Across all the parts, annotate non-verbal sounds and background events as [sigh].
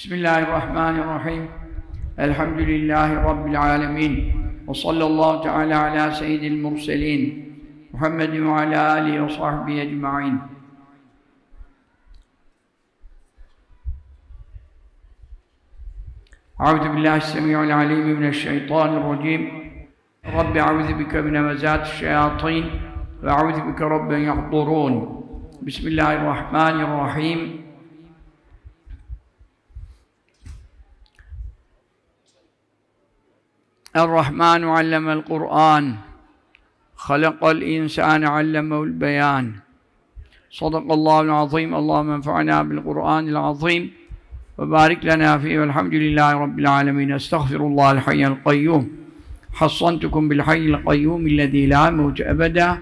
بسم الله الرحمن الرحيم الحمد لله رب العالمين وصلى الله تعالى على سيد المرسلين محمد وعلى آله وصحبه أجمعين أعوذ بالله السميع العليم من الشيطان الرجيم رب أعوذ بك من مزات الشياطين وأعوذ بك رب يحضرون بسم الله الرحمن الرحيم Er-Rahmanu allemel Kur'an. Halakal insane allemehul beyan. Sadakallahu azim. Allahümme enfa'na bil Kur'anil azim. Ve barik lena fi velhamdülillahi rabbil alamin. alemin estağfirullahal hayyel kayyum. Hassantukum bil hayyil kayyum illezî la mevte ebeda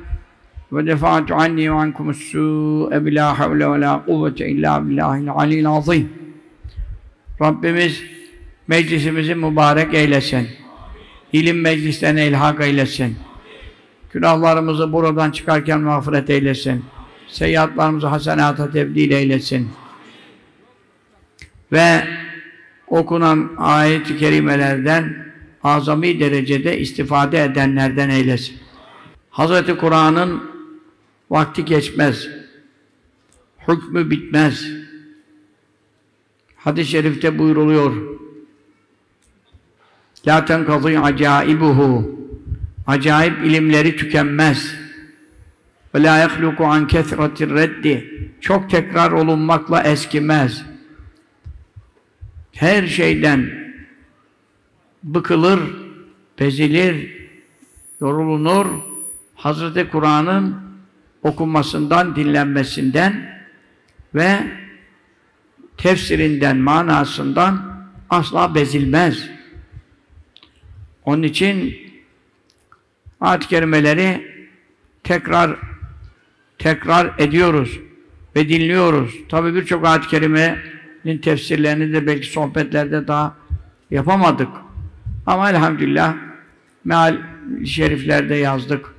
ve defa'tu anni ve ankum es-sû'e bilâ havle ve lâ kuvvete illâ billâhil alîl azim Rabbimiz meclisimizi mübarek eylesin. İlim meclislerine ilhak eylesin. Günahlarımızı buradan çıkarken mağfiret eylesin. Seyyiatlarımızı hasenata tebdil eylesin. Ve okunan ayet-i kerimelerden azami derecede istifade edenlerden eylesin. Hazreti Kur'an'ın vakti geçmez. Hükmü bitmez. Hadis-i şerifte buyruluyor. La tenkazî acaibuhu. Acayip ilimleri tükenmez. Ve la yehluku an kesretir reddi. Çok tekrar olunmakla eskimez. Her şeyden bıkılır, bezilir, yorulunur. Hazreti Kur'an'ın okunmasından, dinlenmesinden ve tefsirinden, manasından asla bezilmez. Onun için ayet-i kerimeleri tekrar tekrar ediyoruz ve dinliyoruz. Tabi birçok ayet-i kerimenin tefsirlerini de belki sohbetlerde daha yapamadık. Ama elhamdülillah meal şeriflerde yazdık.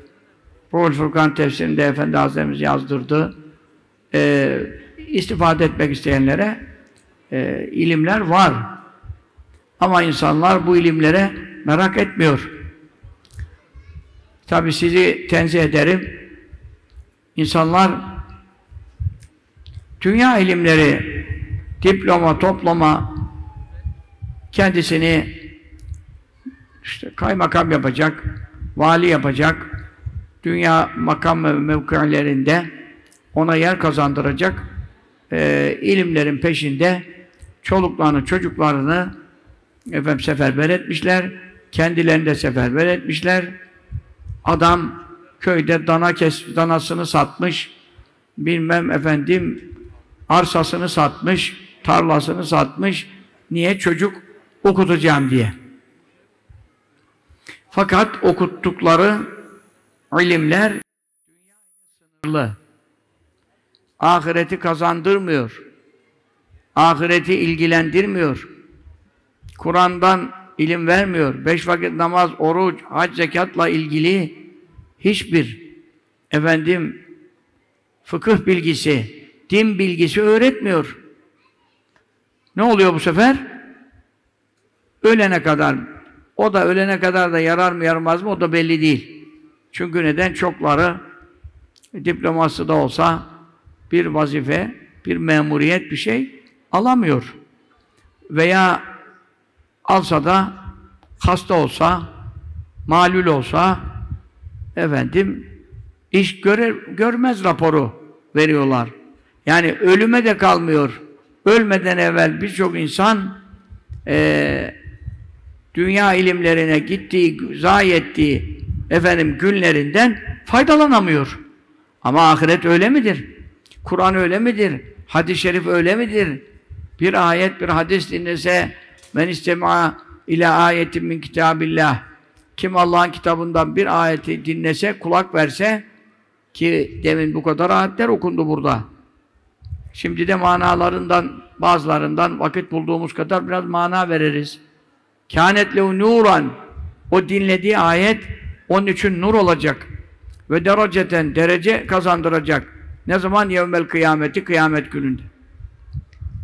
Ruhul Furkan tefsirinde Efendi Hazretimiz yazdırdı. Ee, istifade etmek isteyenlere e, ilimler var. Ama insanlar bu ilimlere merak etmiyor. Tabi sizi tenzih ederim. İnsanlar dünya ilimleri, diploma, toplama kendisini işte kaymakam yapacak, vali yapacak, dünya makam ve mevkilerinde ona yer kazandıracak e, ilimlerin peşinde çoluklarını, çocuklarını efendim seferber etmişler, kendilerini de seferber etmişler. Adam köyde dana kes, danasını satmış, bilmem efendim arsasını satmış, tarlasını satmış. Niye? Çocuk okutacağım diye. Fakat okuttukları ilimler sınırlı. Ahireti kazandırmıyor. Ahireti ilgilendirmiyor. Kur'an'dan ilim vermiyor. Beş vakit namaz, oruç, hac, zekatla ilgili hiçbir efendim fıkıh bilgisi, din bilgisi öğretmiyor. Ne oluyor bu sefer? Ölene kadar. O da ölene kadar da yarar mı yaramaz mı o da belli değil. Çünkü neden? Çokları diploması da olsa bir vazife, bir memuriyet bir şey alamıyor. Veya alsa da hasta olsa, malul olsa efendim iş görer, görmez raporu veriyorlar. Yani ölüme de kalmıyor. Ölmeden evvel birçok insan e, dünya ilimlerine gittiği, zayi ettiği efendim günlerinden faydalanamıyor. Ama ahiret öyle midir? Kur'an öyle midir? Hadis-i şerif öyle midir? Bir ayet, bir hadis dinlese men istema'a ila ayetin min kitabillah kim Allah'ın kitabından bir ayeti dinlese, kulak verse ki demin bu kadar ayetler okundu burada. Şimdi de manalarından, bazılarından vakit bulduğumuz kadar biraz mana veririz. Kânetle nuran o dinlediği ayet onun için nur olacak. Ve dereceten derece kazandıracak. Ne zaman? Yevmel kıyameti, kıyamet gününde.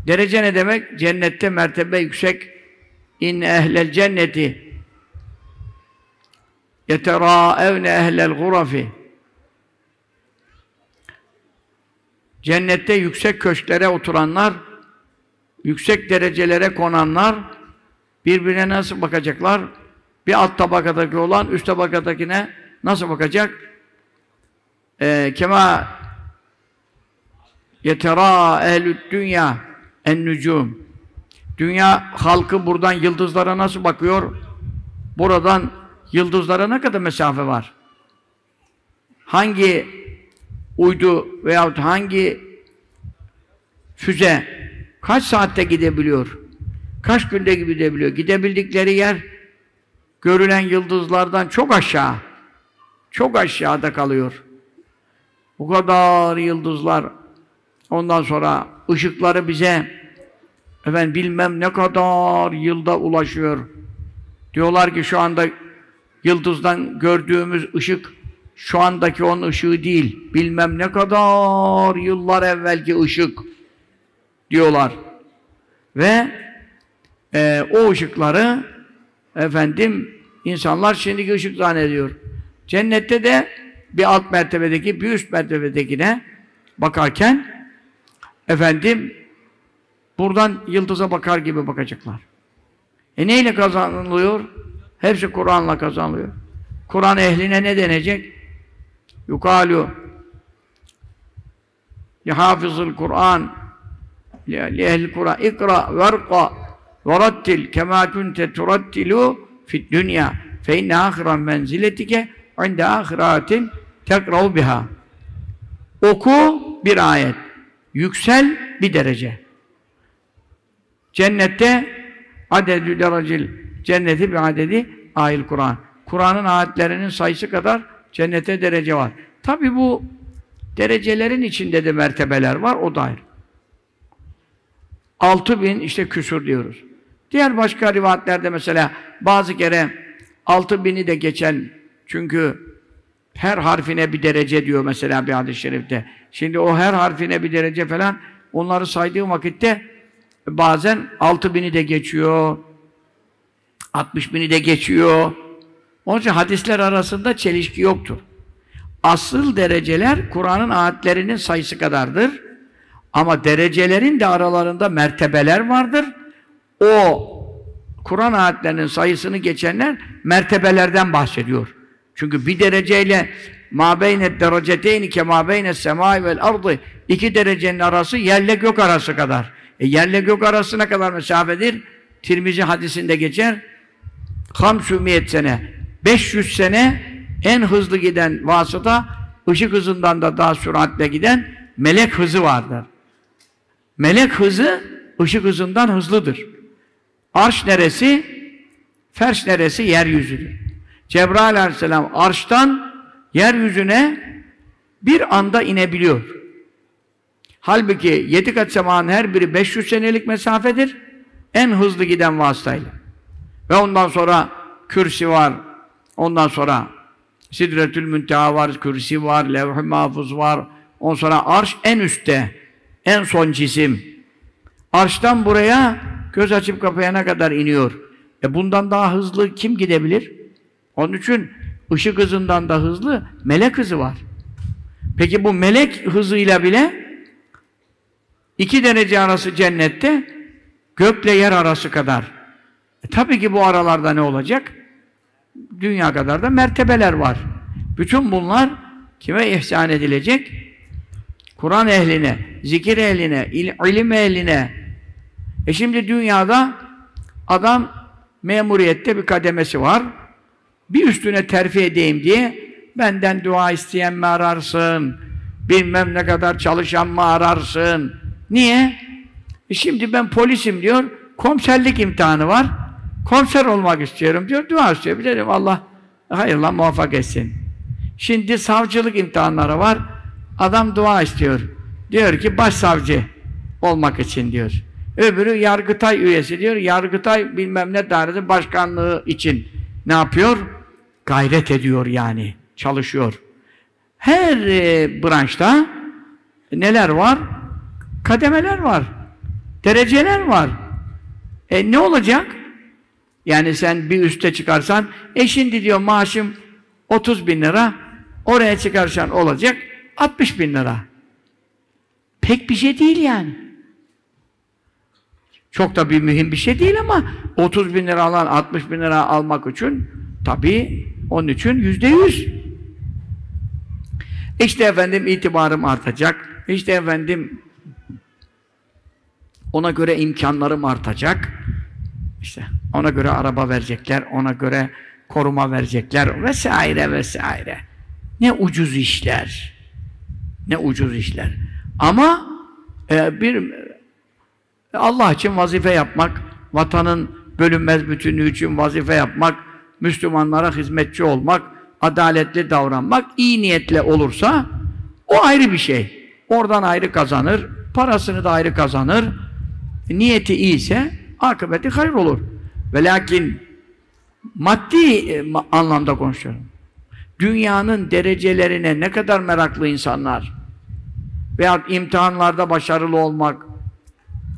Derece ne demek? Cennette mertebe yüksek. İn ehlel cenneti yeterâevne ehlel gurafi Cennette yüksek köşklere oturanlar, yüksek derecelere konanlar birbirine nasıl bakacaklar? Bir alt tabakadaki olan üst tabakadakine nasıl bakacak? Ee, kema yetera ehlü dünya en nücum. Dünya halkı buradan yıldızlara nasıl bakıyor? Buradan yıldızlara ne kadar mesafe var? Hangi uydu veyahut hangi füze kaç saatte gidebiliyor? Kaç günde gidebiliyor? Gidebildikleri yer görülen yıldızlardan çok aşağı. Çok aşağıda kalıyor. Bu kadar yıldızlar ondan sonra ışıkları bize efendim bilmem ne kadar yılda ulaşıyor. Diyorlar ki şu anda yıldızdan gördüğümüz ışık şu andaki onun ışığı değil. Bilmem ne kadar yıllar evvelki ışık diyorlar. Ve e, o ışıkları efendim insanlar şimdiki ışık zannediyor. Cennette de bir alt mertebedeki, bir üst mertebedekine bakarken efendim buradan yıldıza bakar gibi bakacaklar. E neyle kazanılıyor? Hepsi Kur'an'la kazanılıyor. Kur'an ehline ne denecek? Yukalu lihafızıl Kur'an li ehli Kur'an ikra verqa verattil kema kunte turattilu fid dünya fe inne ahiran menziletike inde ahiratin tekrav biha oku bir ayet yüksel bir derece cennette adedü derecil cenneti bir adedi ayil Kur'an Kur'an'ın ayetlerinin sayısı kadar cennete derece var. Tabi bu derecelerin içinde de mertebeler var, o da ayrı. Altı bin işte küsur diyoruz. Diğer başka rivayetlerde mesela bazı kere altı bini de geçen çünkü her harfine bir derece diyor mesela bir hadis-i şerifte. Şimdi o her harfine bir derece falan onları saydığım vakitte bazen altı bini de geçiyor, altmış bini de geçiyor. Onun için hadisler arasında çelişki yoktur. Asıl dereceler Kur'an'ın ayetlerinin sayısı kadardır. Ama derecelerin de aralarında mertebeler vardır. O Kur'an ayetlerinin sayısını geçenler mertebelerden bahsediyor. Çünkü bir dereceyle ma beyne dereceteyni ke ma beyne semai vel ardı iki derecenin arası yerle gök arası kadar. E yerle gök arasına kadar mesafedir. Tirmizi hadisinde geçer. Hamsümiyet sene. 500 sene en hızlı giden vasıta ışık hızından da daha süratle giden melek hızı vardır. Melek hızı ışık hızından hızlıdır. Arş neresi? Ferş neresi? Yeryüzüdür. Cebrail aleyhisselam arştan yeryüzüne bir anda inebiliyor. Halbuki yedi kat semanın her biri 500 senelik mesafedir. En hızlı giden vasıtayla. Ve ondan sonra kürsi var, ondan sonra Sidretül Münteha var, kürsi var, levh-i mahfuz var. Ondan sonra arş en üstte, en son cisim. Arştan buraya göz açıp kapayana kadar iniyor. E bundan daha hızlı kim gidebilir? Onun için ışık hızından da hızlı melek hızı var. Peki bu melek hızıyla bile iki derece arası cennette gökle yer arası kadar. E tabii ki bu aralarda ne olacak? Dünya kadar da mertebeler var. Bütün bunlar kime ihsan edilecek? Kur'an ehline, zikir ehline, il ilim ehline. E şimdi dünyada adam memuriyette bir kademesi var. Bir üstüne terfi edeyim diye benden dua isteyen mi ararsın? Bilmem ne kadar çalışan mı ararsın? Niye? E şimdi ben polisim diyor, komiserlik imtihanı var. Komiser olmak istiyorum diyor, dua istiyor. Bilirim Allah hayırla muvaffak etsin. Şimdi savcılık imtihanları var. Adam dua istiyor. Diyor ki başsavcı olmak için diyor. Öbürü Yargıtay üyesi diyor. Yargıtay bilmem ne dairesi başkanlığı için ne yapıyor? Gayret ediyor yani. Çalışıyor. Her e, branşta neler var? Kademeler var. Dereceler var. E ne olacak? Yani sen bir üste çıkarsan, e şimdi diyor maaşım 30 bin lira, oraya çıkarsan olacak 60 bin lira. Pek bir şey değil yani. Çok da bir mühim bir şey değil ama 30 bin lira alan 60 bin lira almak için tabii onun için yüzde yüz. İşte efendim itibarım artacak. İşte efendim ona göre imkanlarım artacak. İşte ona göre araba verecekler, ona göre koruma verecekler vesaire vesaire. Ne ucuz işler. Ne ucuz işler. Ama e, bir Allah için vazife yapmak, vatanın bölünmez bütünlüğü için vazife yapmak, Müslümanlara hizmetçi olmak, adaletli davranmak, iyi niyetle olursa o ayrı bir şey. Oradan ayrı kazanır, parasını da ayrı kazanır. Niyeti iyiyse akıbeti hayır olur. Ve lakin maddi e, anlamda konuşuyorum. Dünyanın derecelerine ne kadar meraklı insanlar veya imtihanlarda başarılı olmak,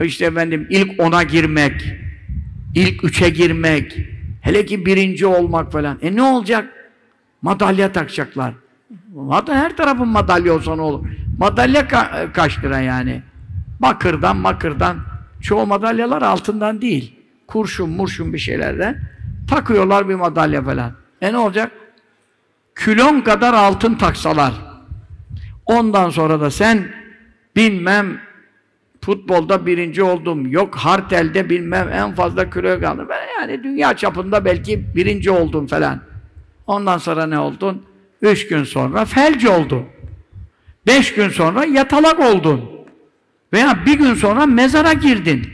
işte efendim ilk ona girmek, ilk üçe girmek, hele ki birinci olmak falan. E ne olacak? Madalya takacaklar. Hatta her tarafın madalya olsa ne olur? Madalya ka kaç lira yani? Bakırdan makırdan. Çoğu madalyalar altından değil. Kurşun murşun bir şeylerden. Takıyorlar bir madalya falan. E ne olacak? Külon kadar altın taksalar. Ondan sonra da sen bilmem futbolda birinci oldum, yok hartelde bilmem en fazla kilo kaldım. Ben yani dünya çapında belki birinci oldum falan. Ondan sonra ne oldun? Üç gün sonra felç oldun. Beş gün sonra yatalak oldun. Veya bir gün sonra mezara girdin.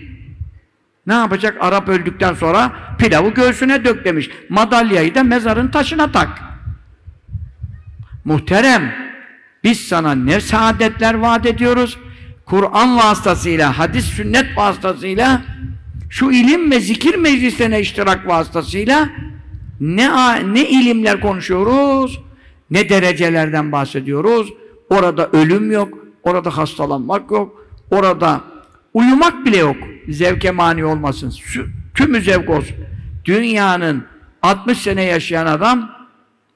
Ne yapacak? Arap öldükten sonra pilavı göğsüne dök demiş. Madalyayı da mezarın taşına tak. Muhterem, biz sana ne saadetler vaat ediyoruz? Kur'an vasıtasıyla, hadis sünnet vasıtasıyla, şu ilim ve zikir meclislerine iştirak vasıtasıyla ne, ne ilimler konuşuyoruz, ne derecelerden bahsediyoruz. Orada ölüm yok, orada hastalanmak yok, orada uyumak bile yok. Zevke mani olmasın. Tümü zevk olsun. Dünyanın 60 sene yaşayan adam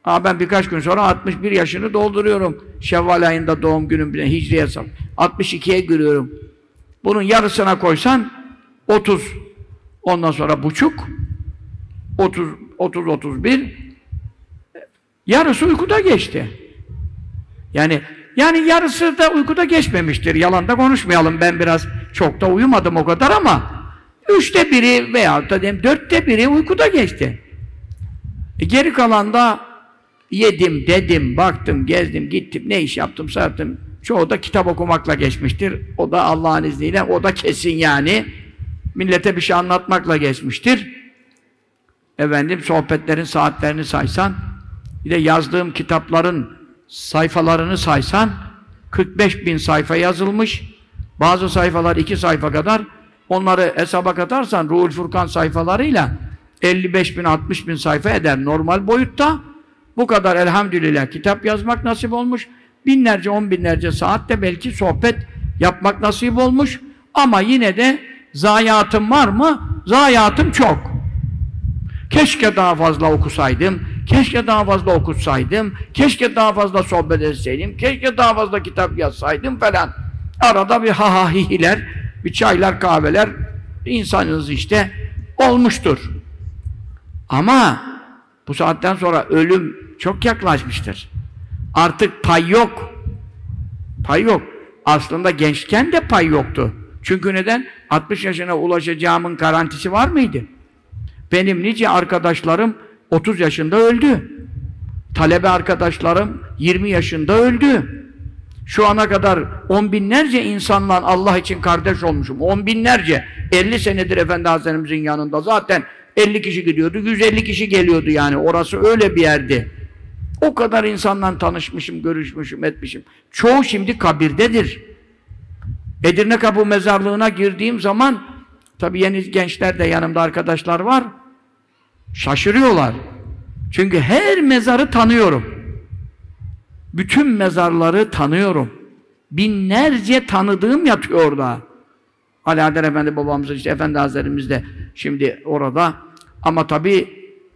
Aa ben birkaç gün sonra 61 yaşını dolduruyorum. Şevval ayında doğum günüm bile hicri hesap. 62'ye giriyorum. Bunun yarısına koysan 30. Ondan sonra buçuk 30 30 31 yarısı uykuda geçti. Yani yani yarısı da uykuda geçmemiştir. Yalan da konuşmayalım. Ben biraz çok da uyumadım o kadar ama üçte biri veya da diyeyim dörtte biri uykuda geçti. E geri kalan da yedim, dedim, baktım, gezdim, gittim, ne iş yaptım, yaptım. Çoğu da kitap okumakla geçmiştir. O da Allah'ın izniyle, o da kesin yani. Millete bir şey anlatmakla geçmiştir. Efendim, sohbetlerin saatlerini saysan, bir de yazdığım kitapların sayfalarını saysan, 45 bin sayfa yazılmış. Bazı sayfalar iki sayfa kadar. Onları hesaba katarsan Ruhul Furkan sayfalarıyla 55 bin, 60 bin sayfa eder normal boyutta. Bu kadar elhamdülillah kitap yazmak nasip olmuş. Binlerce, on binlerce saatte belki sohbet yapmak nasip olmuş. Ama yine de zayiatım var mı? Zayiatım çok. Keşke daha fazla okusaydım, keşke daha fazla okutsaydım, keşke daha fazla sohbet etseydim, keşke daha fazla kitap yazsaydım falan. Arada bir ha ha hihiler, bir çaylar, kahveler insanınız işte olmuştur. Ama bu saatten sonra ölüm çok yaklaşmıştır. Artık pay yok. Pay yok. Aslında gençken de pay yoktu. Çünkü neden? 60 yaşına ulaşacağımın garantisi var mıydı? Benim nice arkadaşlarım 30 yaşında öldü. Talebe arkadaşlarım 20 yaşında öldü. Şu ana kadar on binlerce insanla Allah için kardeş olmuşum. On binlerce. 50 senedir Efendi Hazretlerimizin yanında. Zaten 50 kişi gidiyordu. 150 kişi geliyordu yani. Orası öyle bir yerdi. O kadar insanla tanışmışım, görüşmüşüm, etmişim. Çoğu şimdi kabirdedir. Edirne Kapı mezarlığına girdiğim zaman tabii yeni gençler de yanımda arkadaşlar var. Şaşırıyorlar. Çünkü her mezarı tanıyorum. Bütün mezarları tanıyorum. Binlerce tanıdığım yatıyor orada. Ali Adem Efendi babamız işte Efendi Hazretlerimiz de şimdi orada. Ama tabi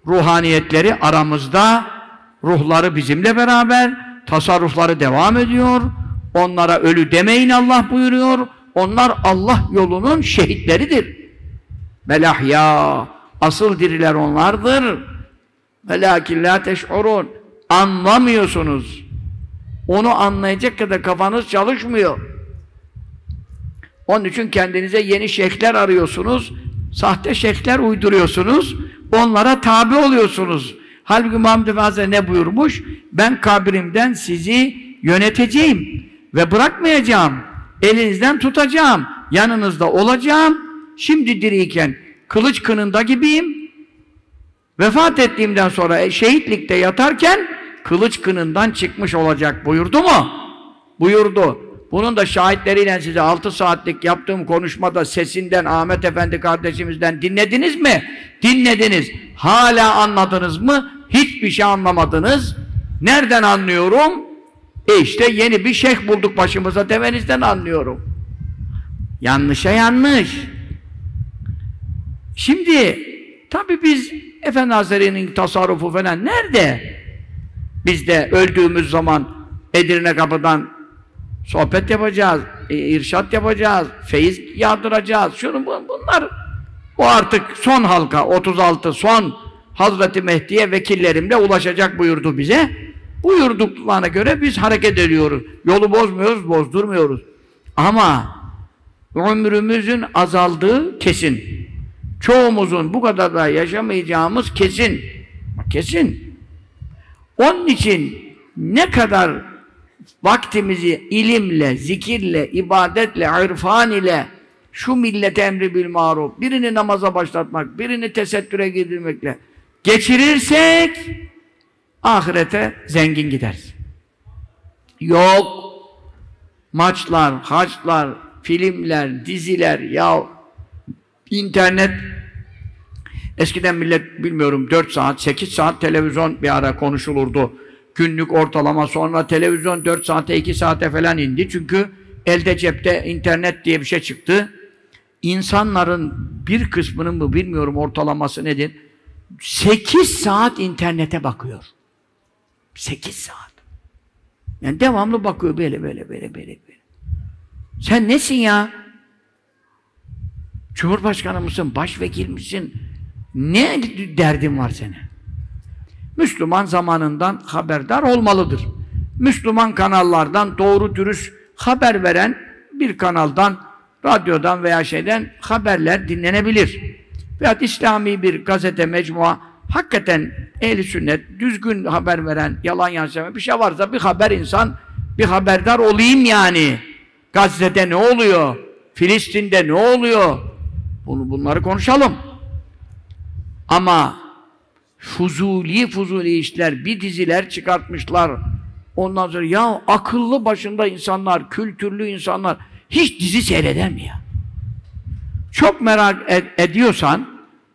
ruhaniyetleri aramızda, ruhları bizimle beraber, tasarrufları devam ediyor. Onlara ölü demeyin Allah buyuruyor. Onlar Allah yolunun şehitleridir. Belahya, asıl diriler onlardır. Velakin la teş'urun. Anlamıyorsunuz. Onu anlayacak kadar kafanız çalışmıyor. Onun için kendinize yeni şeyhler arıyorsunuz. Sahte şeyhler uyduruyorsunuz. Onlara tabi oluyorsunuz. Halbuki Muhammed Efendi ne buyurmuş? Ben kabrimden sizi yöneteceğim ve bırakmayacağım. Elinizden tutacağım. Yanınızda olacağım. Şimdi diriyken kılıç kınında gibiyim. Vefat ettiğimden sonra e, şehitlikte yatarken kılıç kınından çıkmış olacak buyurdu mu? Buyurdu. Bunun da şahitleriyle size 6 saatlik yaptığım konuşmada sesinden Ahmet Efendi kardeşimizden dinlediniz mi? Dinlediniz. Hala anladınız mı? Hiçbir şey anlamadınız. Nereden anlıyorum? E işte yeni bir şeyh bulduk başımıza demenizden anlıyorum. Yanlışa yanlış. Şimdi tabi biz Efendi Hazretleri'nin tasarrufu falan nerede? Biz de öldüğümüz zaman Edirne kapıdan sohbet yapacağız, e, irşat yapacağız, feyiz yağdıracağız. Şunu bunlar o artık son halka 36 son Hazreti Mehdi'ye vekillerimle ulaşacak buyurdu bize. Buyurduklarına göre biz hareket ediyoruz. Yolu bozmuyoruz, bozdurmuyoruz. Ama ömrümüzün azaldığı kesin. Çoğumuzun bu kadar da yaşamayacağımız kesin. Kesin. Onun için ne kadar vaktimizi ilimle, zikirle, ibadetle, irfan ile şu millete emri bil maruf, birini namaza başlatmak, birini tesettüre girdirmekle geçirirsek ahirete zengin gideriz. Yok maçlar, haçlar, filmler, diziler ya internet eskiden millet bilmiyorum 4 saat, 8 saat televizyon bir ara konuşulurdu. Günlük ortalama sonra televizyon 4 saate 2 saate falan indi. Çünkü elde cepte internet diye bir şey çıktı. İnsanların bir kısmının mı bilmiyorum ortalaması nedir? 8 saat internete bakıyor. 8 saat. Yani devamlı bakıyor böyle böyle böyle böyle. böyle. Sen nesin ya? Cumhurbaşkanı mısın? Başvekil misin? Ne derdin var senin? Müslüman zamanından haberdar olmalıdır. Müslüman kanallardan doğru dürüst haber veren bir kanaldan, radyodan veya şeyden haberler dinlenebilir. Veyahut İslami bir gazete, mecmua hakikaten ehli sünnet, düzgün haber veren, yalan yansıma bir şey varsa bir haber insan, bir haberdar olayım yani. Gazze'de ne oluyor? Filistin'de ne oluyor? Bunu bunları konuşalım. Ama fuzuli fuzuli işler, bir diziler çıkartmışlar. Ondan sonra ya akıllı başında insanlar, kültürlü insanlar hiç dizi seyreder mi ya? Çok merak ed ediyorsan,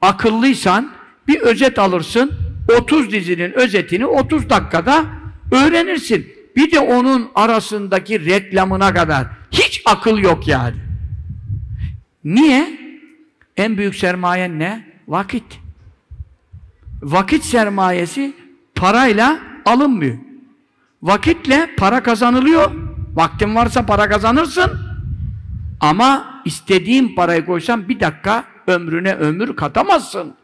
akıllıysan bir özet alırsın. 30 dizinin özetini 30 dakikada öğrenirsin. Bir de onun arasındaki reklamına kadar. Hiç akıl yok yani. Niye? En büyük sermayen ne? Vakit. Vakit sermayesi parayla alınmıyor. Vakitle para kazanılıyor. Vaktin varsa para kazanırsın. Ama istediğin parayı koysan bir dakika ömrüne ömür katamazsın.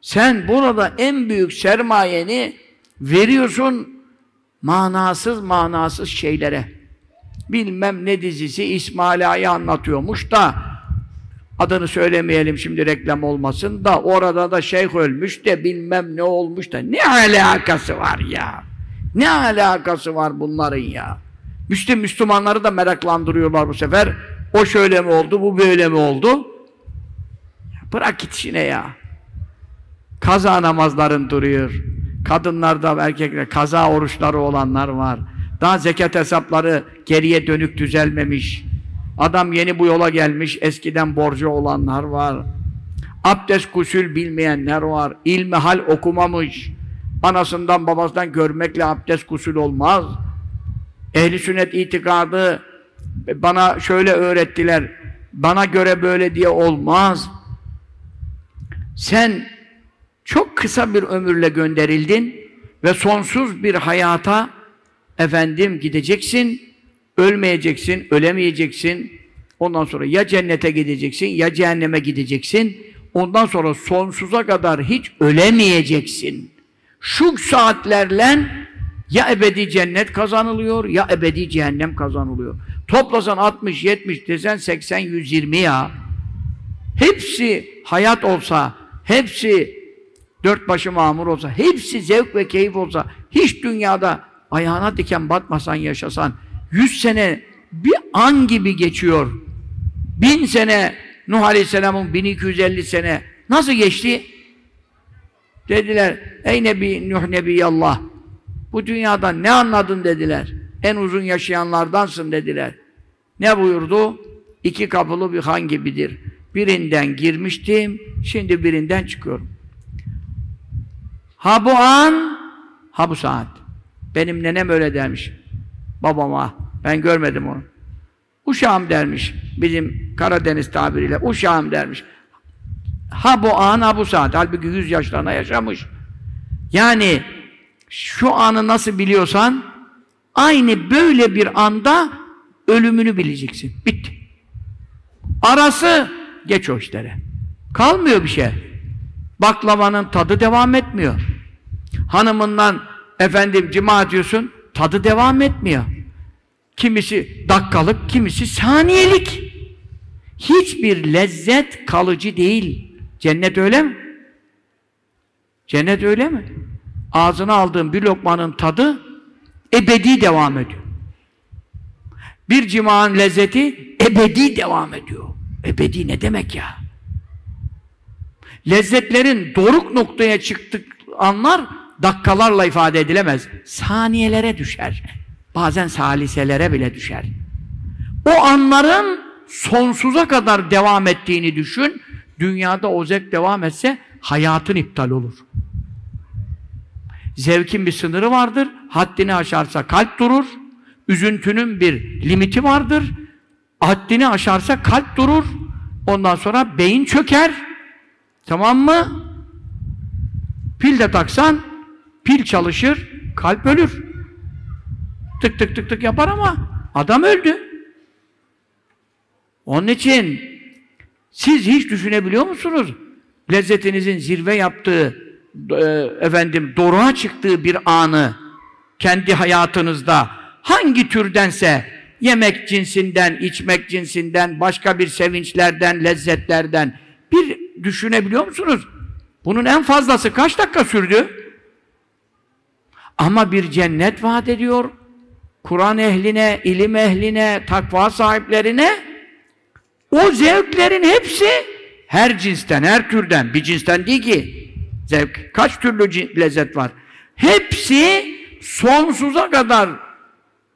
Sen burada en büyük sermayeni veriyorsun manasız manasız şeylere. Bilmem ne dizisi İsmail Ağa'yı anlatıyormuş da adını söylemeyelim şimdi reklam olmasın da orada da şeyh ölmüş de bilmem ne olmuş da ne alakası var ya? Ne alakası var bunların ya? Müslüm Müslümanları da meraklandırıyorlar bu sefer. O şöyle mi oldu, bu böyle mi oldu? Bırak git işine ya. Kaza namazların duruyor. Kadınlarda erkekler kaza oruçları olanlar var. Daha zekat hesapları geriye dönük düzelmemiş. Adam yeni bu yola gelmiş, eskiden borcu olanlar var. Abdest kusül bilmeyenler var. İlmihal okumamış. Anasından babasından görmekle abdest kusül olmaz. Ehli sünnet itikadı bana şöyle öğrettiler. bana göre böyle diye olmaz. Sen çok kısa bir ömürle gönderildin ve sonsuz bir hayata efendim gideceksin, ölmeyeceksin, ölemeyeceksin. Ondan sonra ya cennete gideceksin ya cehenneme gideceksin. Ondan sonra sonsuza kadar hiç ölemeyeceksin. Şu saatlerle ya ebedi cennet kazanılıyor ya ebedi cehennem kazanılıyor. Toplasan 60, 70 desen 80, 120 ya. Hepsi hayat olsa, hepsi dört başı mamur olsa, hepsi zevk ve keyif olsa, hiç dünyada ayağına diken batmasan yaşasan, yüz sene bir an gibi geçiyor. Bin sene Nuh Aleyhisselam'ın 1250 sene nasıl geçti? Dediler, ey Nebi Nuh Nebiyallah, bu dünyadan ne anladın dediler. En uzun yaşayanlardansın dediler. Ne buyurdu? İki kapılı bir han gibidir. Birinden girmiştim, şimdi birinden çıkıyorum. Ha bu an, ha bu saat. Benim nenem öyle dermiş. Babama. Ben görmedim onu. Uşağım dermiş. Bizim Karadeniz tabiriyle. Uşağım dermiş. Ha bu an, ha bu saat. Halbuki yüz yaşlarına yaşamış. Yani şu anı nasıl biliyorsan aynı böyle bir anda ölümünü bileceksin. Bitti. Arası geç o işlere. Kalmıyor bir şey. Baklavanın tadı devam etmiyor. Hanımından efendim cima ediyorsun, tadı devam etmiyor. Kimisi dakikalık, kimisi saniyelik. Hiçbir lezzet kalıcı değil. Cennet öyle mi? Cennet öyle mi? Ağzına aldığın bir lokmanın tadı ebedi devam ediyor. Bir cimağın lezzeti ebedi devam ediyor. Ebedi ne demek ya? Lezzetlerin doruk noktaya çıktık anlar dakikalarla ifade edilemez. Saniyelere düşer. Bazen saliselere bile düşer. O anların sonsuza kadar devam ettiğini düşün. Dünyada o zevk devam etse hayatın iptal olur. Zevkin bir sınırı vardır. Haddini aşarsa kalp durur. Üzüntünün bir limiti vardır. Haddini aşarsa kalp durur. Ondan sonra beyin çöker. Tamam mı? Pil de taksan pil çalışır, kalp ölür. Tık tık tık tık yapar ama adam öldü. Onun için siz hiç düşünebiliyor musunuz? Lezzetinizin zirve yaptığı, e, efendim doruğa çıktığı bir anı kendi hayatınızda hangi türdense yemek cinsinden, içmek cinsinden, başka bir sevinçlerden, lezzetlerden bir düşünebiliyor musunuz? Bunun en fazlası kaç dakika sürdü? Ama bir cennet vaat ediyor. Kur'an ehline, ilim ehline, takva sahiplerine o zevklerin hepsi her cinsten, her türden, bir cinsten değil ki. Zevk, kaç türlü lezzet var. Hepsi sonsuza kadar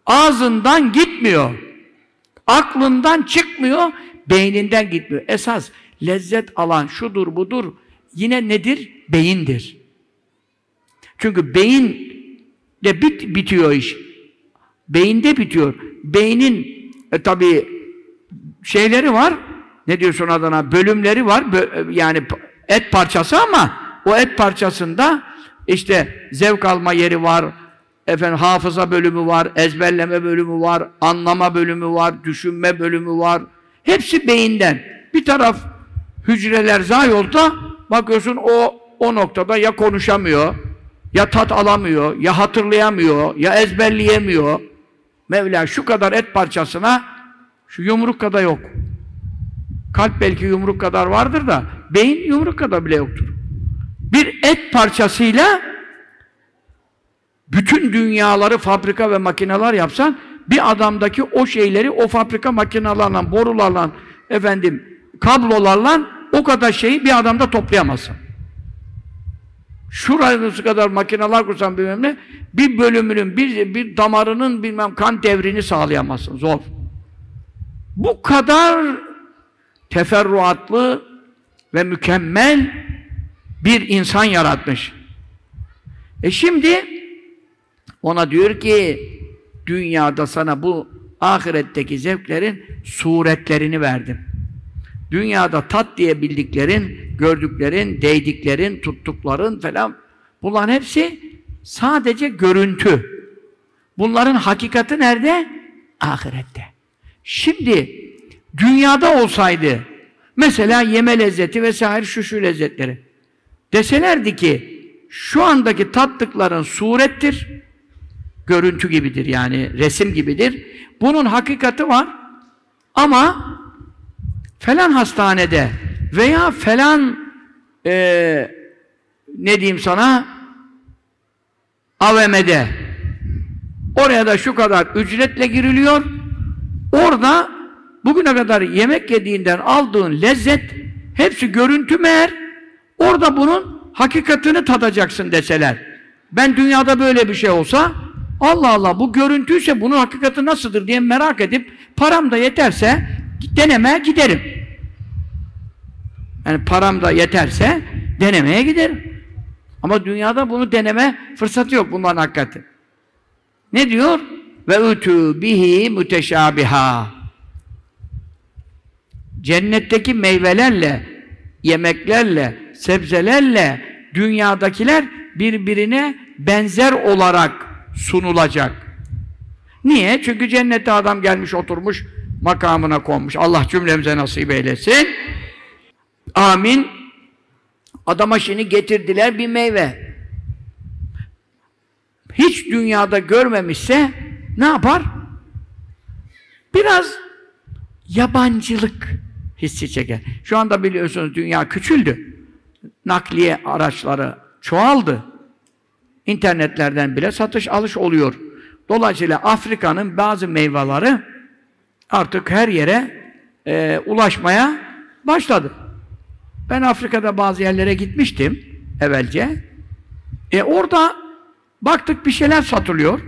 ağzından gitmiyor. Aklından çıkmıyor, beyninden gitmiyor. Esas lezzet alan şudur budur yine nedir? Beyindir. Çünkü beyin de bit, bitiyor iş. Beyinde bitiyor. Beynin e, tabi şeyleri var. Ne diyorsun adına? Bölümleri var. Bö yani et parçası ama o et parçasında işte zevk alma yeri var, efendim hafıza bölümü var, ezberleme bölümü var, anlama bölümü var, düşünme bölümü var. Hepsi beyinden. Bir taraf hücreler zayolda bakıyorsun o o noktada ya konuşamıyor, ya tat alamıyor, ya hatırlayamıyor, ya ezberleyemiyor. Mevla şu kadar et parçasına şu yumruk kadar yok. Kalp belki yumruk kadar vardır da beyin yumruk kadar bile yoktur. Bir et parçasıyla bütün dünyaları fabrika ve makineler yapsan bir adamdaki o şeyleri o fabrika makinalarla, borularla, efendim kablolarla o kadar şeyi bir adamda toplayamazsın. Şurası kadar makineler kursan bilmem ne, bir bölümünün, bir, bir damarının bilmem kan devrini sağlayamazsın. Zor. Bu kadar teferruatlı ve mükemmel bir insan yaratmış. E şimdi ona diyor ki dünyada sana bu ahiretteki zevklerin suretlerini verdim. Dünyada tat diye bildiklerin, gördüklerin, değdiklerin, tuttukların falan bunların hepsi sadece görüntü. Bunların hakikati nerede? Ahirette. Şimdi dünyada olsaydı mesela yeme lezzeti vesaire şu şu lezzetleri deselerdi ki şu andaki tattıkların surettir görüntü gibidir yani resim gibidir. Bunun hakikati var ama falan hastanede veya falan e, ne diyeyim sana AVM'de oraya da şu kadar ücretle giriliyor. Orada bugüne kadar yemek yediğinden aldığın lezzet hepsi görüntü meğer. Orada bunun hakikatini tadacaksın deseler. Ben dünyada böyle bir şey olsa Allah Allah bu görüntüyse bunun hakikati nasıldır diye merak edip param da yeterse denemeye giderim. Yani param da yeterse denemeye giderim. Ama dünyada bunu deneme fırsatı yok bunların hakikati. Ne diyor? Ve utu bihi müteşabiha. Cennetteki meyvelerle, yemeklerle, sebzelerle dünyadakiler birbirine benzer olarak sunulacak. Niye? Çünkü cennette adam gelmiş oturmuş makamına konmuş. Allah cümlemize nasip eylesin. Amin. Adama şimdi getirdiler bir meyve. Hiç dünyada görmemişse ne yapar? Biraz yabancılık hissi çeker. Şu anda biliyorsunuz dünya küçüldü. Nakliye araçları çoğaldı. İnternetlerden bile satış alış oluyor. Dolayısıyla Afrika'nın bazı meyveleri artık her yere e, ulaşmaya başladı. Ben Afrika'da bazı yerlere gitmiştim evvelce. E orada baktık bir şeyler satılıyor.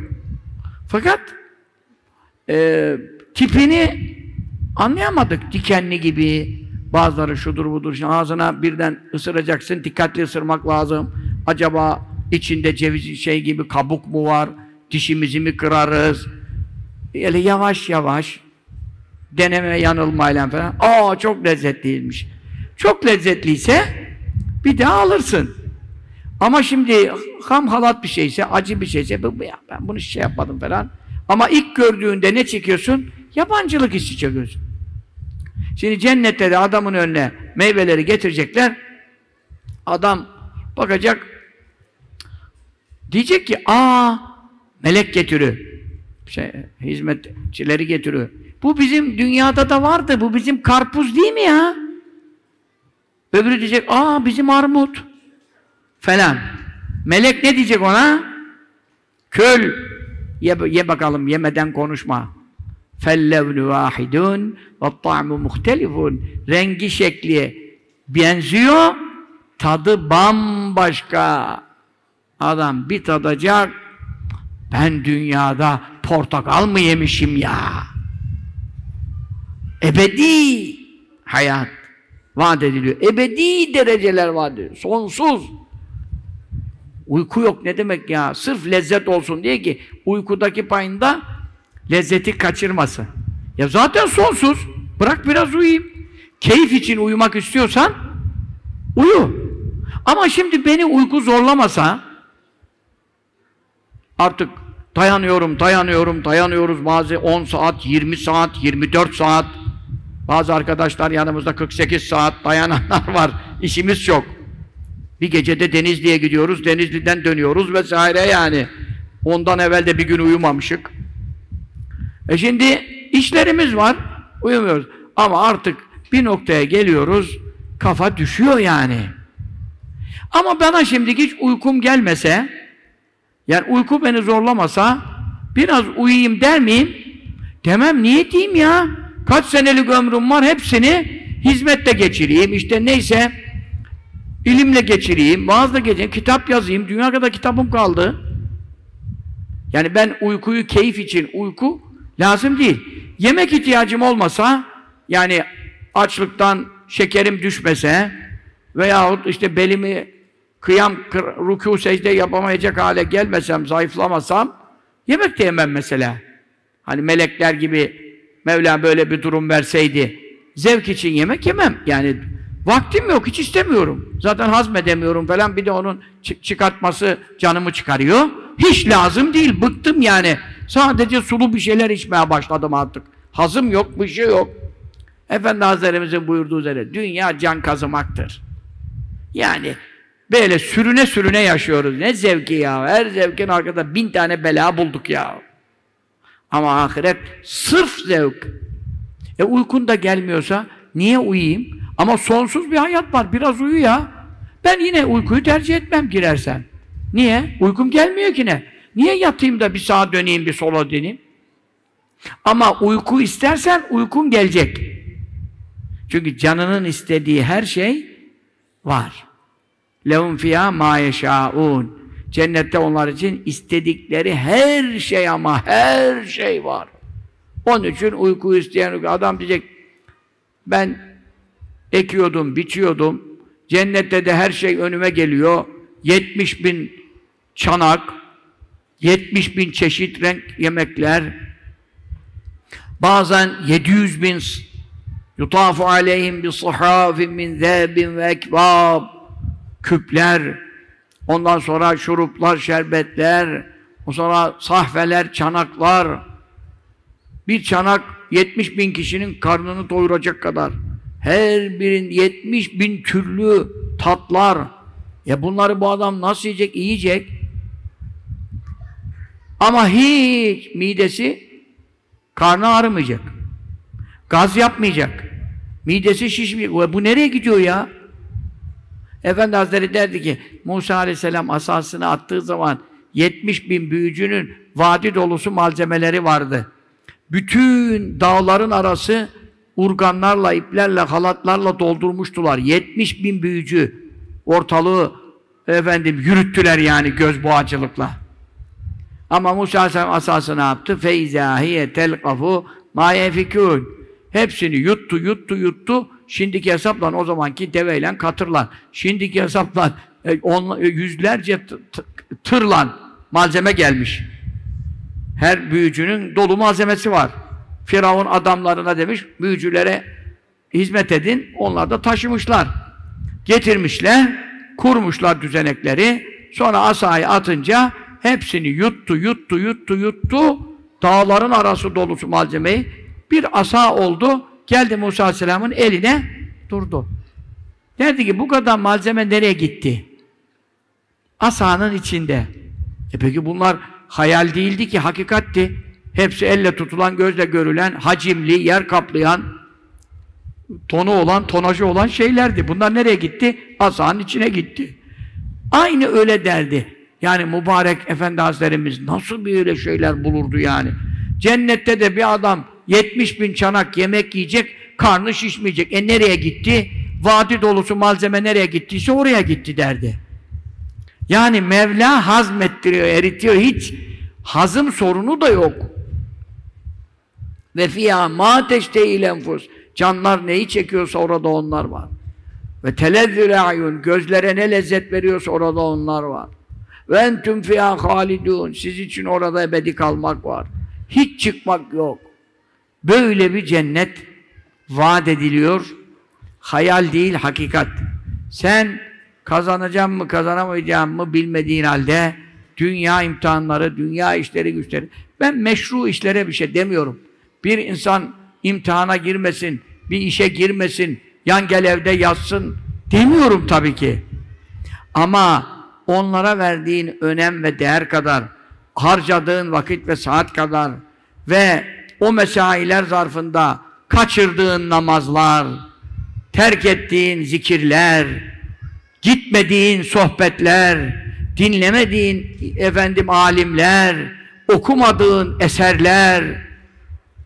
Fakat e, tipini anlayamadık. Dikenli gibi, bazıları şudur budur. Şimdi ağzına birden ısıracaksın, dikkatli ısırmak lazım. Acaba içinde ceviz şey gibi kabuk mu var? Dişimizi mi kırarız? Öyle yavaş yavaş deneme yanılmayla falan. Aa çok lezzetliymiş. Çok lezzetliyse bir daha alırsın. Ama şimdi ham halat bir şeyse, acı bir şeyse bu, ya ben bunu şey yapmadım falan. Ama ilk gördüğünde ne çekiyorsun? Yabancılık hissi çekiyorsun. Şimdi cennette de adamın önüne meyveleri getirecekler. Adam bakacak diyecek ki aa melek getiriyor. Şey, hizmetçileri getiriyor. Bu bizim dünyada da vardı. Bu bizim karpuz değil mi ya? Öbürü diyecek, aa bizim armut. Falan. Melek ne diyecek ona? Köl. Ye, ye bakalım, yemeden konuşma. Fellevlü vahidun ve ta'mu muhtelifun. Rengi şekli benziyor, tadı bambaşka. Adam bir tadacak, ben dünyada portakal mı yemişim ya? Ebedi hayat vaat ediliyor. Ebedi dereceler vaat ediliyor. Sonsuz. Uyku yok ne demek ya? Sırf lezzet olsun diye ki uykudaki payında lezzeti kaçırmasın. Ya zaten sonsuz. Bırak biraz uyuyayım. Keyif için uyumak istiyorsan uyu. Ama şimdi beni uyku zorlamasa artık dayanıyorum, dayanıyorum, dayanıyoruz bazı 10 saat, 20 saat, 24 saat bazı arkadaşlar yanımızda 48 saat dayananlar [laughs] var. İşimiz çok. Bir gecede Denizli'ye gidiyoruz, Denizli'den dönüyoruz vesaire yani. Ondan evvel de bir gün uyumamışık. E şimdi işlerimiz var, uyumuyoruz. Ama artık bir noktaya geliyoruz, kafa düşüyor yani. Ama bana şimdi hiç uykum gelmese, yani uyku beni zorlamasa, biraz uyuyayım der miyim? Demem, niye ya? Kaç senelik ömrüm var hepsini hizmette geçireyim. İşte neyse ilimle geçireyim, vaazla geçireyim, kitap yazayım. Dünya kadar kitabım kaldı. Yani ben uykuyu keyif için uyku lazım değil. Yemek ihtiyacım olmasa yani açlıktan şekerim düşmese veyahut işte belimi kıyam, ruku, secde yapamayacak hale gelmesem, zayıflamasam yemek de yemem mesela. Hani melekler gibi Mevla böyle bir durum verseydi zevk için yemek yemem. Yani vaktim yok, hiç istemiyorum. Zaten hazmedemiyorum falan. Bir de onun çıkartması canımı çıkarıyor. Hiç lazım değil, bıktım yani. Sadece sulu bir şeyler içmeye başladım artık. Hazım yok, bir şey yok. Efendi Hazretlerimizin buyurduğu üzere dünya can kazımaktır. Yani böyle sürüne sürüne yaşıyoruz. Ne zevki ya. Her zevkin arkada bin tane bela bulduk ya. Ama ahiret sırf zevk. E uykun da gelmiyorsa niye uyuyayım? Ama sonsuz bir hayat var. Biraz uyu ya. Ben yine uykuyu tercih etmem girersen. Niye? Uykum gelmiyor ki ne? Niye yatayım da bir sağa döneyim, bir sola döneyim? Ama uyku istersen uykun gelecek. Çünkü canının istediği her şey var. Lehum fiyâ mâ yeşâûn. Cennette onlar için istedikleri her şey ama her şey var. Onun için uyku isteyen adam diyecek ben ekiyordum, biçiyordum. Cennette de her şey önüme geliyor. 70 bin çanak, 70 bin çeşit renk yemekler, bazen 700 bin yutafu aleyhim bi sahafin min zâbin ve ekbab küpler, ondan sonra şuruplar, şerbetler, ondan sonra sahfeler, çanaklar, bir çanak 70 bin kişinin karnını doyuracak kadar. Her birin 70 bin türlü tatlar. Ya bunları bu adam nasıl yiyecek? Yiyecek. Ama hiç midesi karnı ağrımayacak. Gaz yapmayacak. Midesi şişmeyecek. Bu nereye gidiyor ya? Efendi Hazretleri derdi ki Musa Aleyhisselam asasını attığı zaman 70 bin büyücünün vadi dolusu malzemeleri vardı. Bütün dağların arası urganlarla, iplerle, halatlarla doldurmuştular. 70 bin büyücü ortalığı efendim yürüttüler yani göz boğacılıkla. Ama Musa Aleyhisselam asası ne yaptı? Feizahiye telkafu ma. Hepsini yuttu, yuttu, yuttu. Şimdiki hesapla o zamanki deveyle katırla. Şimdiki hesapla e, on, e, yüzlerce tırla malzeme gelmiş. Her büyücünün dolu malzemesi var. Firavun adamlarına demiş, büyücülere hizmet edin. Onlar da taşımışlar. Getirmişler, kurmuşlar düzenekleri. Sonra asayı atınca hepsini yuttu, yuttu, yuttu, yuttu. Dağların arası dolusu malzemeyi bir asa oldu. Geldi Musa Aleyhisselam'ın eline durdu. Derdi ki bu kadar malzeme nereye gitti? Asanın içinde. E peki bunlar hayal değildi ki, hakikatti. Hepsi elle tutulan, gözle görülen, hacimli, yer kaplayan, tonu olan, tonajı olan şeylerdi. Bunlar nereye gitti? Asanın içine gitti. Aynı öyle derdi. Yani mübarek Efendi Hazretlerimiz nasıl böyle şeyler bulurdu yani. Cennette de bir adam 70 bin çanak yemek yiyecek, karnı şişmeyecek. E nereye gitti? Vadi dolusu malzeme nereye gittiyse oraya gitti derdi. Yani Mevla hazmettiriyor, eritiyor. Hiç hazım sorunu da yok. Ve fiyâ mâ teştehil enfus. Canlar neyi çekiyorsa orada onlar var. Ve telezzül ayun. Gözlere ne lezzet veriyorsa orada onlar var. Ve entüm fiyâ halidûn. Siz için orada ebedi kalmak var. Hiç çıkmak yok. Böyle bir cennet vaat ediliyor. Hayal değil, hakikat. Sen kazanacağım mı, kazanamayacağım mı bilmediğin halde dünya imtihanları, dünya işleri, güçleri. Ben meşru işlere bir şey demiyorum. Bir insan imtihana girmesin, bir işe girmesin, yan gel evde yatsın demiyorum tabii ki. Ama onlara verdiğin önem ve değer kadar, harcadığın vakit ve saat kadar ve o mesailer zarfında kaçırdığın namazlar, terk ettiğin zikirler, gitmediğin sohbetler, dinlemediğin efendim alimler, okumadığın eserler,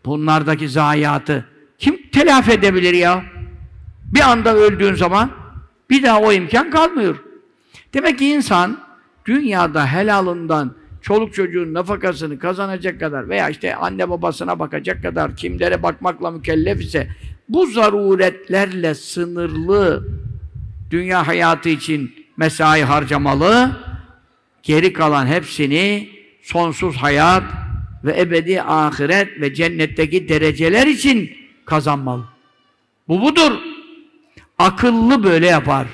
bunlardaki zayiatı kim telafi edebilir ya? Bir anda öldüğün zaman bir daha o imkan kalmıyor. Demek ki insan dünyada helalından çoluk çocuğun nafakasını kazanacak kadar veya işte anne babasına bakacak kadar kimlere bakmakla mükellef ise bu zaruretlerle sınırlı dünya hayatı için mesai harcamalı, geri kalan hepsini sonsuz hayat ve ebedi ahiret ve cennetteki dereceler için kazanmalı. Bu budur. Akıllı böyle yapar.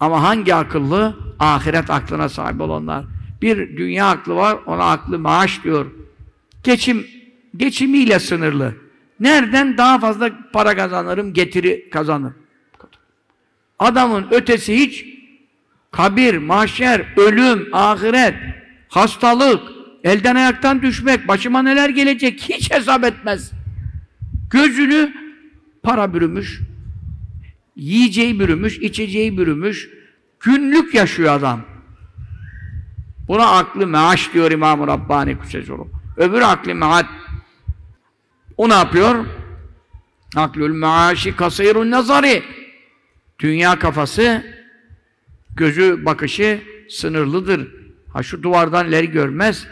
Ama hangi akıllı? Ahiret aklına sahip olanlar. Bir dünya aklı var, ona aklı maaş diyor. Geçim, geçimiyle sınırlı. Nereden daha fazla para kazanırım, getiri kazanırım. Adamın ötesi hiç kabir, mahşer, ölüm, ahiret, hastalık, elden ayaktan düşmek, başıma neler gelecek hiç hesap etmez. Gözünü para bürümüş, yiyeceği bürümüş, içeceği bürümüş, günlük yaşıyor adam. Buna aklı meaş diyor İmam-ı Rabbani Kusezoru. Öbür aklı mead. O ne yapıyor? Aklül meaşi kasirun nazari. Dünya kafası, gözü bakışı sınırlıdır. Ha şu duvardan ileri görmez.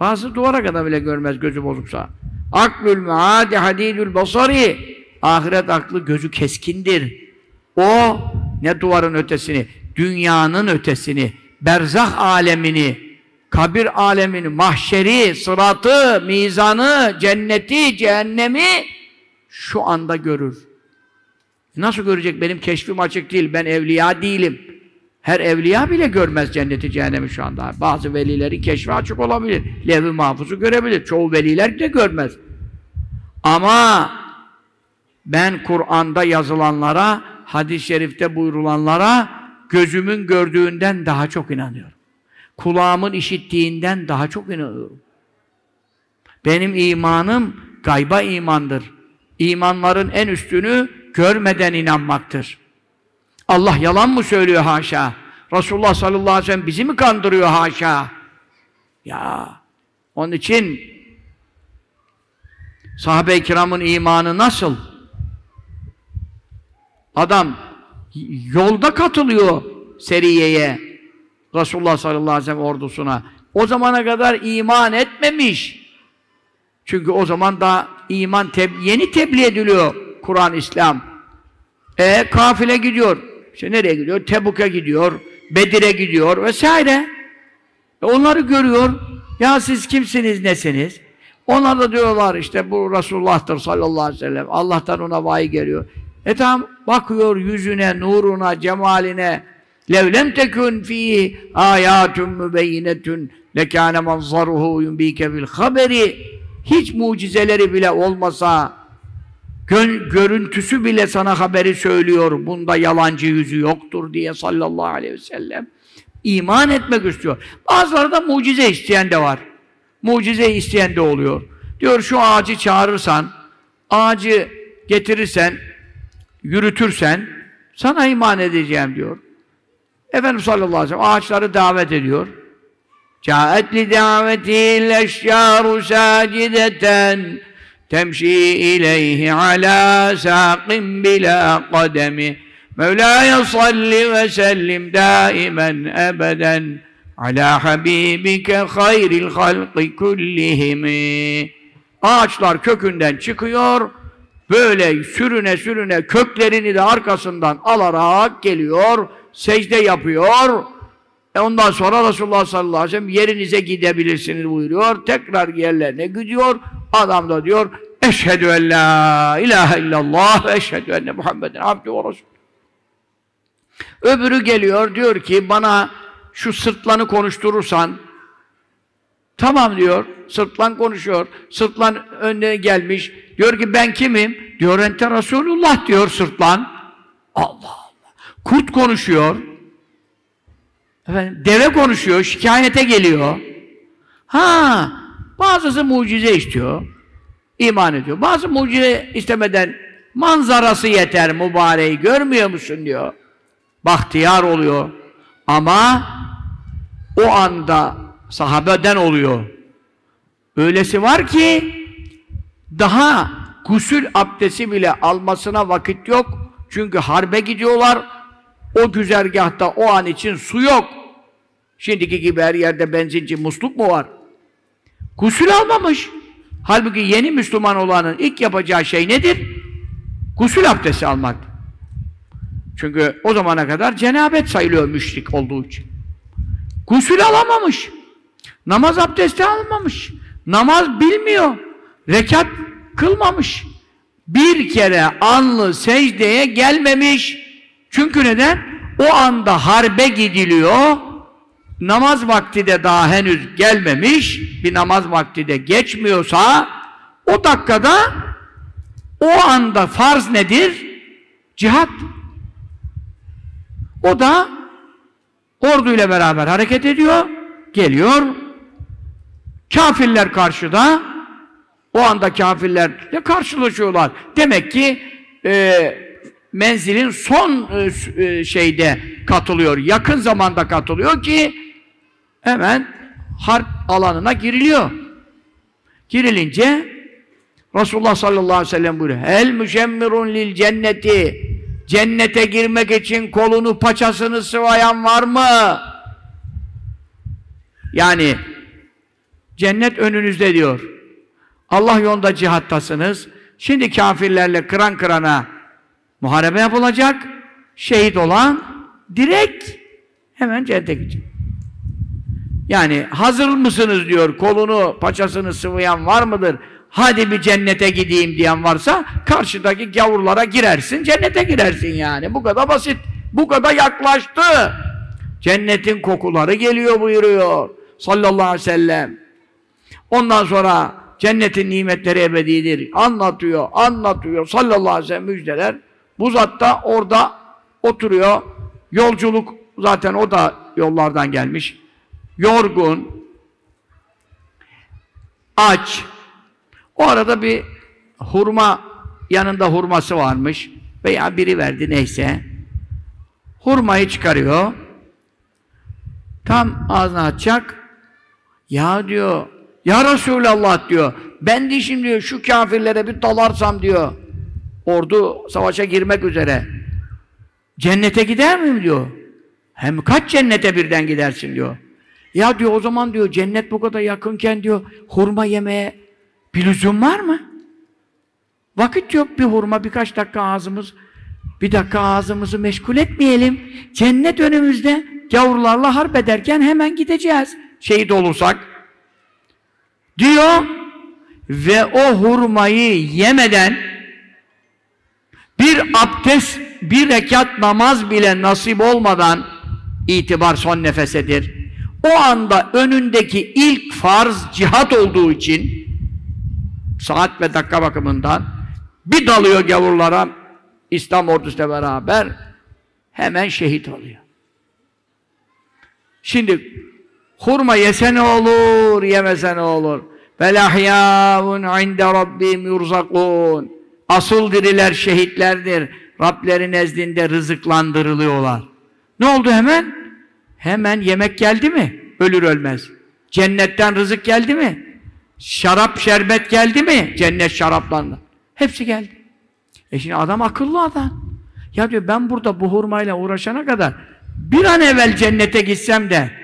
Bazı duvara kadar bile görmez gözü bozuksa. Aklül meadi hadidül basari. Ahiret aklı gözü keskindir. O ne duvarın ötesini, dünyanın ötesini, berzah alemini, kabir alemini, mahşeri, sıratı, mizanı, cenneti, cehennemi şu anda görür. Nasıl görecek? Benim keşfim açık değil. Ben evliya değilim. Her evliya bile görmez cenneti cehennemi şu anda. Bazı velileri keşfi açık olabilir. Lev-i mahfuzu görebilir. Çoğu veliler de görmez. Ama ben Kur'an'da yazılanlara, hadis-i şerifte buyurulanlara gözümün gördüğünden daha çok inanıyorum. Kulağımın işittiğinden daha çok inanıyorum. Benim imanım gayba imandır. İmanların en üstünü görmeden inanmaktır. Allah yalan mı söylüyor haşa? Resulullah sallallahu aleyhi ve sellem bizi mi kandırıyor haşa? Ya onun için sahabe-i kiramın imanı nasıl? Adam yolda katılıyor seriyeye. Resulullah sallallahu aleyhi ve sellem ordusuna. O zamana kadar iman etmemiş. Çünkü o zaman da iman teb yeni tebliğ ediliyor Kur'an, İslam. E kafile gidiyor. İşte nereye gidiyor? Tebuk'a gidiyor, Bedir'e gidiyor vesaire. E onları görüyor. Ya siz kimsiniz, nesiniz? Onlar da diyorlar işte bu Resulullah'tır sallallahu aleyhi ve sellem. Allah'tan ona vahiy geliyor. E tamam bakıyor yüzüne, nuruna, cemaline. Levlem tekun fi ayatun mübeyyinetun lekâne manzaruhu yumbike bil haberi. Hiç mucizeleri bile olmasa, gö görüntüsü bile sana haberi söylüyor. Bunda yalancı yüzü yoktur diye sallallahu aleyhi ve sellem. İman etmek istiyor. Bazıları da mucize isteyen de var. Mucize isteyen de oluyor. Diyor şu ağacı çağırırsan, ağacı getirirsen, yürütürsen sana iman edeceğim diyor. Efendimiz sallallahu aleyhi ve sellem ağaçları davet ediyor. Câet li davetil eşyâru sâcideten temşi ileyhi alâ sâqim bilâ kademi Mevlâye salli ve sellim dâimen ebeden alâ habibike hayril halqi kullihimi Ağaçlar kökünden çıkıyor, böyle sürüne sürüne köklerini de arkasından alarak geliyor, secde yapıyor. E ondan sonra Resulullah sallallahu aleyhi ve sellem yerinize gidebilirsiniz buyuruyor. Tekrar yerlerine gidiyor. Adam da diyor Eşhedü en la ilahe illallah ve eşhedü enne Muhammeden abdü ve resul. Öbürü geliyor diyor ki bana şu sırtlanı konuşturursan tamam diyor. Sırtlan konuşuyor. Sırtlan önüne gelmiş. Diyor ki ben kimim? Diyor ente Resulullah diyor sırtlan. Allah Allah. Kurt konuşuyor. Efendim, deve konuşuyor, şikayete geliyor. Ha, bazısı mucize istiyor. iman ediyor. Bazı mucize istemeden manzarası yeter mübareği görmüyor musun diyor. Bahtiyar oluyor. Ama o anda sahabeden oluyor. Öylesi var ki daha gusül abdesti bile almasına vakit yok. Çünkü harbe gidiyorlar. O güzergahta o an için su yok. Şimdiki gibi her yerde benzinci, musluk mu var? Gusül almamış. Halbuki yeni Müslüman olanın ilk yapacağı şey nedir? Gusül abdesti almak. Çünkü o zamana kadar cenabet sayılıyor müşrik olduğu için. Gusül alamamış. Namaz abdesti almamış. Namaz bilmiyor. Rekat kılmamış. bir kere anlı secdeye gelmemiş. Çünkü neden? O anda harbe gidiliyor. Namaz vakti de daha henüz gelmemiş. Bir namaz vakti de geçmiyorsa o dakikada o anda farz nedir? Cihat. O da orduyla beraber hareket ediyor. Geliyor. Kafirler karşıda. O anda kafirlerle karşılaşıyorlar. Demek ki e, menzilin son e, e, şeyde katılıyor. Yakın zamanda katılıyor ki hemen harp alanına giriliyor. Girilince Resulullah sallallahu aleyhi ve sellem buyuruyor. El müşemmirun lil cenneti. Cennete girmek için kolunu paçasını sıvayan var mı? Yani cennet önünüzde diyor. Allah yolunda cihattasınız. Şimdi kafirlerle kıran kırana muharebe yapılacak. Şehit olan direkt hemen cennete gidecek. Yani hazır mısınız diyor. Kolunu, paçasını sıvayan var mıdır? hadi bir cennete gideyim diyen varsa karşıdaki gavurlara girersin, cennete girersin yani. Bu kadar basit. Bu kadar yaklaştı. Cennetin kokuları geliyor buyuruyor. Sallallahu aleyhi ve sellem. Ondan sonra cennetin nimetleri ebedidir. Anlatıyor, anlatıyor. Sallallahu aleyhi ve sellem müjdeler. Bu zat da orada oturuyor. Yolculuk zaten o da yollardan gelmiş. Yorgun, aç, o arada bir hurma, yanında hurması varmış veya biri verdi neyse. Hurmayı çıkarıyor. Tam ağzına atacak. Ya diyor, ya Resulallah diyor, ben de şimdi diyor, şu kafirlere bir dalarsam diyor, ordu savaşa girmek üzere, cennete gider miyim diyor. Hem kaç cennete birden gidersin diyor. Ya diyor o zaman diyor cennet bu kadar yakınken diyor hurma yemeye bir lüzum var mı? Vakit yok bir hurma birkaç dakika ağzımız bir dakika ağzımızı meşgul etmeyelim. Cennet önümüzde gavurlarla harp ederken hemen gideceğiz. Şehit olursak. Diyor ve o hurmayı yemeden bir abdest, bir rekat namaz bile nasip olmadan itibar son nefesedir. O anda önündeki ilk farz cihat olduğu için saat ve dakika bakımından bir dalıyor gavurlara İslam ordusuyla beraber hemen şehit oluyor. Şimdi hurma yese ne olur, yemese olur? Vel ahyâun inde rabbim yurzakûn. Asıl diriler şehitlerdir. Rableri nezdinde rızıklandırılıyorlar. Ne oldu hemen? Hemen yemek geldi mi? Ölür ölmez. Cennetten rızık geldi mi? Şarap, şerbet geldi mi? Cennet şaraplandı. Hepsi geldi. E şimdi adam akıllı adam. Ya diyor ben burada bu hurmayla uğraşana kadar bir an evvel cennete gitsem de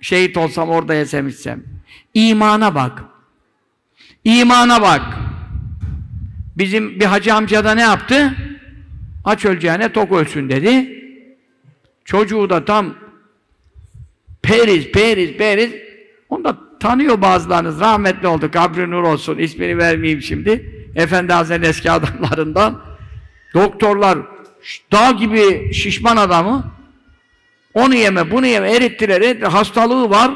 şehit olsam orada yesem içsem. İmana bak. İmana bak. Bizim bir hacı amca da ne yaptı? Aç öleceğine tok ölsün dedi. Çocuğu da tam periz, periz, periz. Onu da tanıyor bazılarınız. Rahmetli oldu. Kabri nur olsun. İsmini vermeyeyim şimdi. Efendi Hazretleri eski adamlarından. Doktorlar dağ gibi şişman adamı onu yeme, bunu yeme, erittiler, erittiler. Hastalığı var.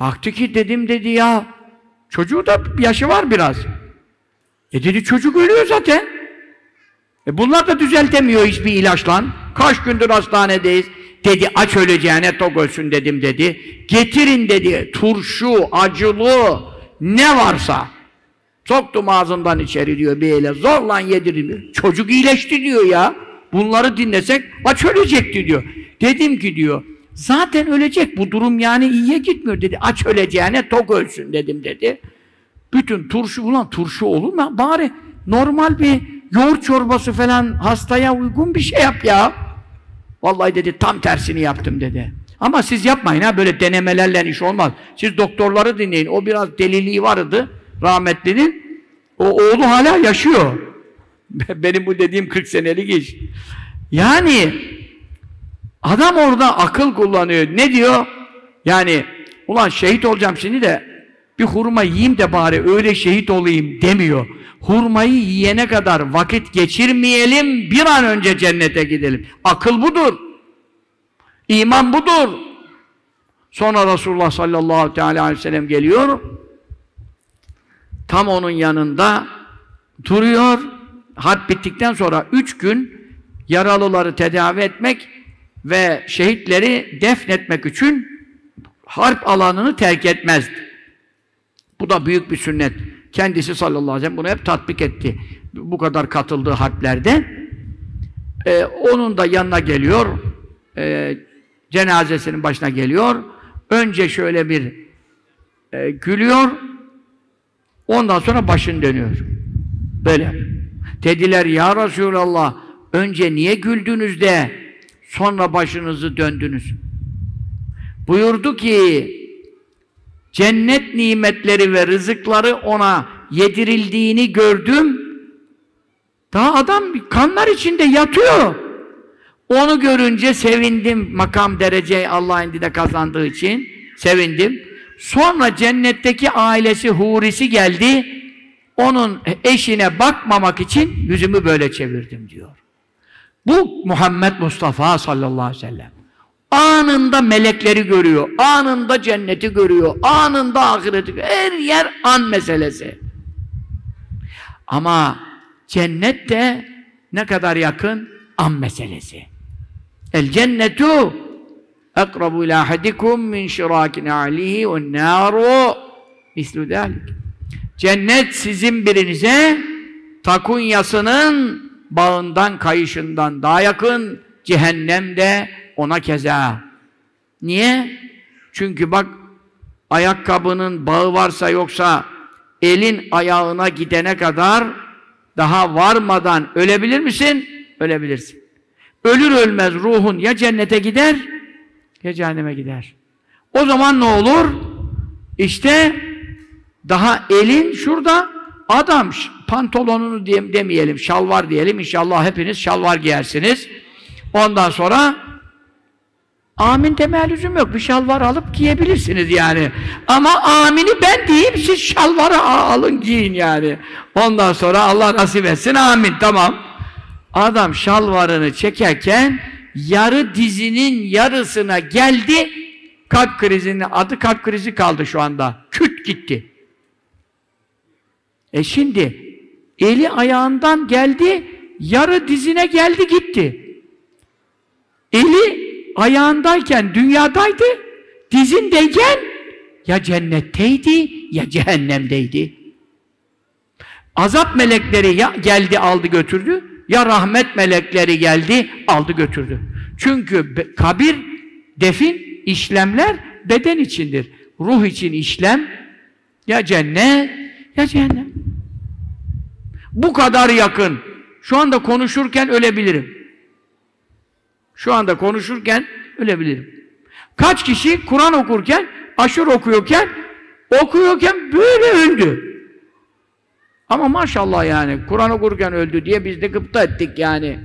Baktı ki dedim dedi ya çocuğu da yaşı var biraz. E dedi çocuk ölüyor zaten. E bunlar da düzeltemiyor hiçbir ilaçla. Kaç gündür hastanedeyiz. Dedi aç öleceğine tok ölsün dedim dedi. Getirin dedi turşu, acılı ne varsa. Soktum ağzından içeri diyor bir ele zorla yedirmiyor. Çocuk iyileşti diyor ya. Bunları dinlesek aç ölecekti diyor. Dedim ki diyor zaten ölecek bu durum yani iyiye gitmiyor dedi. Aç öleceğine tok ölsün dedim dedi. Bütün turşu ulan turşu olur mu? Bari normal bir yoğurt çorbası falan hastaya uygun bir şey yap ya. Vallahi dedi tam tersini yaptım dedi. Ama siz yapmayın ha böyle denemelerle iş olmaz. Siz doktorları dinleyin. O biraz deliliği vardı rahmetlinin. O oğlu hala yaşıyor. [laughs] Benim bu dediğim 40 senelik iş. Yani adam orada akıl kullanıyor. Ne diyor? Yani ulan şehit olacağım şimdi de bir hurma yiyeyim de bari öyle şehit olayım demiyor. hurmayı yiyene kadar vakit geçirmeyelim, bir an önce cennete gidelim. Akıl budur. İman budur. Sonra Resulullah sallallahu aleyhi ve sellem geliyor. Tam onun yanında duruyor. Harp bittikten sonra üç gün yaralıları tedavi etmek ve şehitleri defnetmek için harp alanını terk etmezdi. Bu da büyük bir sünnet. Kendisi sallallahu aleyhi ve sellem bunu hep tatbik etti. Bu kadar katıldığı harplerde. Ee, onun da yanına geliyor. Ee, cenazesinin başına geliyor. Önce şöyle bir e, gülüyor. Ondan sonra başın dönüyor. Böyle. Dediler ya Resulallah önce niye güldünüz de sonra başınızı döndünüz? Buyurdu ki cennet nimetleri ve rızıkları ona yedirildiğini gördüm. Daha adam kanlar içinde yatıyor. Onu görünce sevindim. Makam derece Allah indide kazandığı için sevindim. Sonra cennetteki ailesi hurisi geldi. Onun eşine bakmamak için yüzümü böyle çevirdim diyor. Bu Muhammed Mustafa sallallahu aleyhi ve sellem. Anında melekleri görüyor, anında cenneti görüyor, anında ahireti görüyor. Her yer an meselesi. Ama cennet de ne kadar yakın? An meselesi. El cennetu akrabu ila ahadikum min şirakin alihi ve naru mislu dalik. Cennet sizin birinize takunyasının bağından, kayışından daha yakın, cehennem de ona keza. Niye? Çünkü bak, ayakkabının bağı varsa yoksa, elin ayağına gidene kadar daha varmadan ölebilir misin? Ölebilirsin. Ölür ölmez ruhun ya cennete gider, ya cehenneme gider. O zaman ne olur? İşte daha elin şurada adam pantolonunu demeyelim, şalvar diyelim. İnşallah hepiniz şalvar giyersiniz. Ondan sonra amin deme lüzum yok. Bir şalvar alıp giyebilirsiniz yani. Ama amini ben diyeyim, siz şalvarı alın giyin yani. Ondan sonra Allah nasip etsin, amin, tamam. Adam şalvarını çekerken yarı dizinin yarısına geldi, kalp krizinin adı kalp krizi kaldı şu anda. Küt gitti. E şimdi eli ayağından geldi, yarı dizine geldi gitti. Eli ayağındayken dünyadaydı, dizindeyken ya cennetteydi ya cehennemdeydi. Azap melekleri ya geldi aldı götürdü ya rahmet melekleri geldi aldı götürdü. Çünkü kabir, defin, işlemler beden içindir. Ruh için işlem ya cennet ya cehennem. Bu kadar yakın. Şu anda konuşurken ölebilirim. Şu anda konuşurken ölebilirim. Kaç kişi Kur'an okurken, aşır okuyorken, okuyorken böyle öldü. Ama maşallah yani Kur'an okurken öldü diye biz de gıpta ettik yani.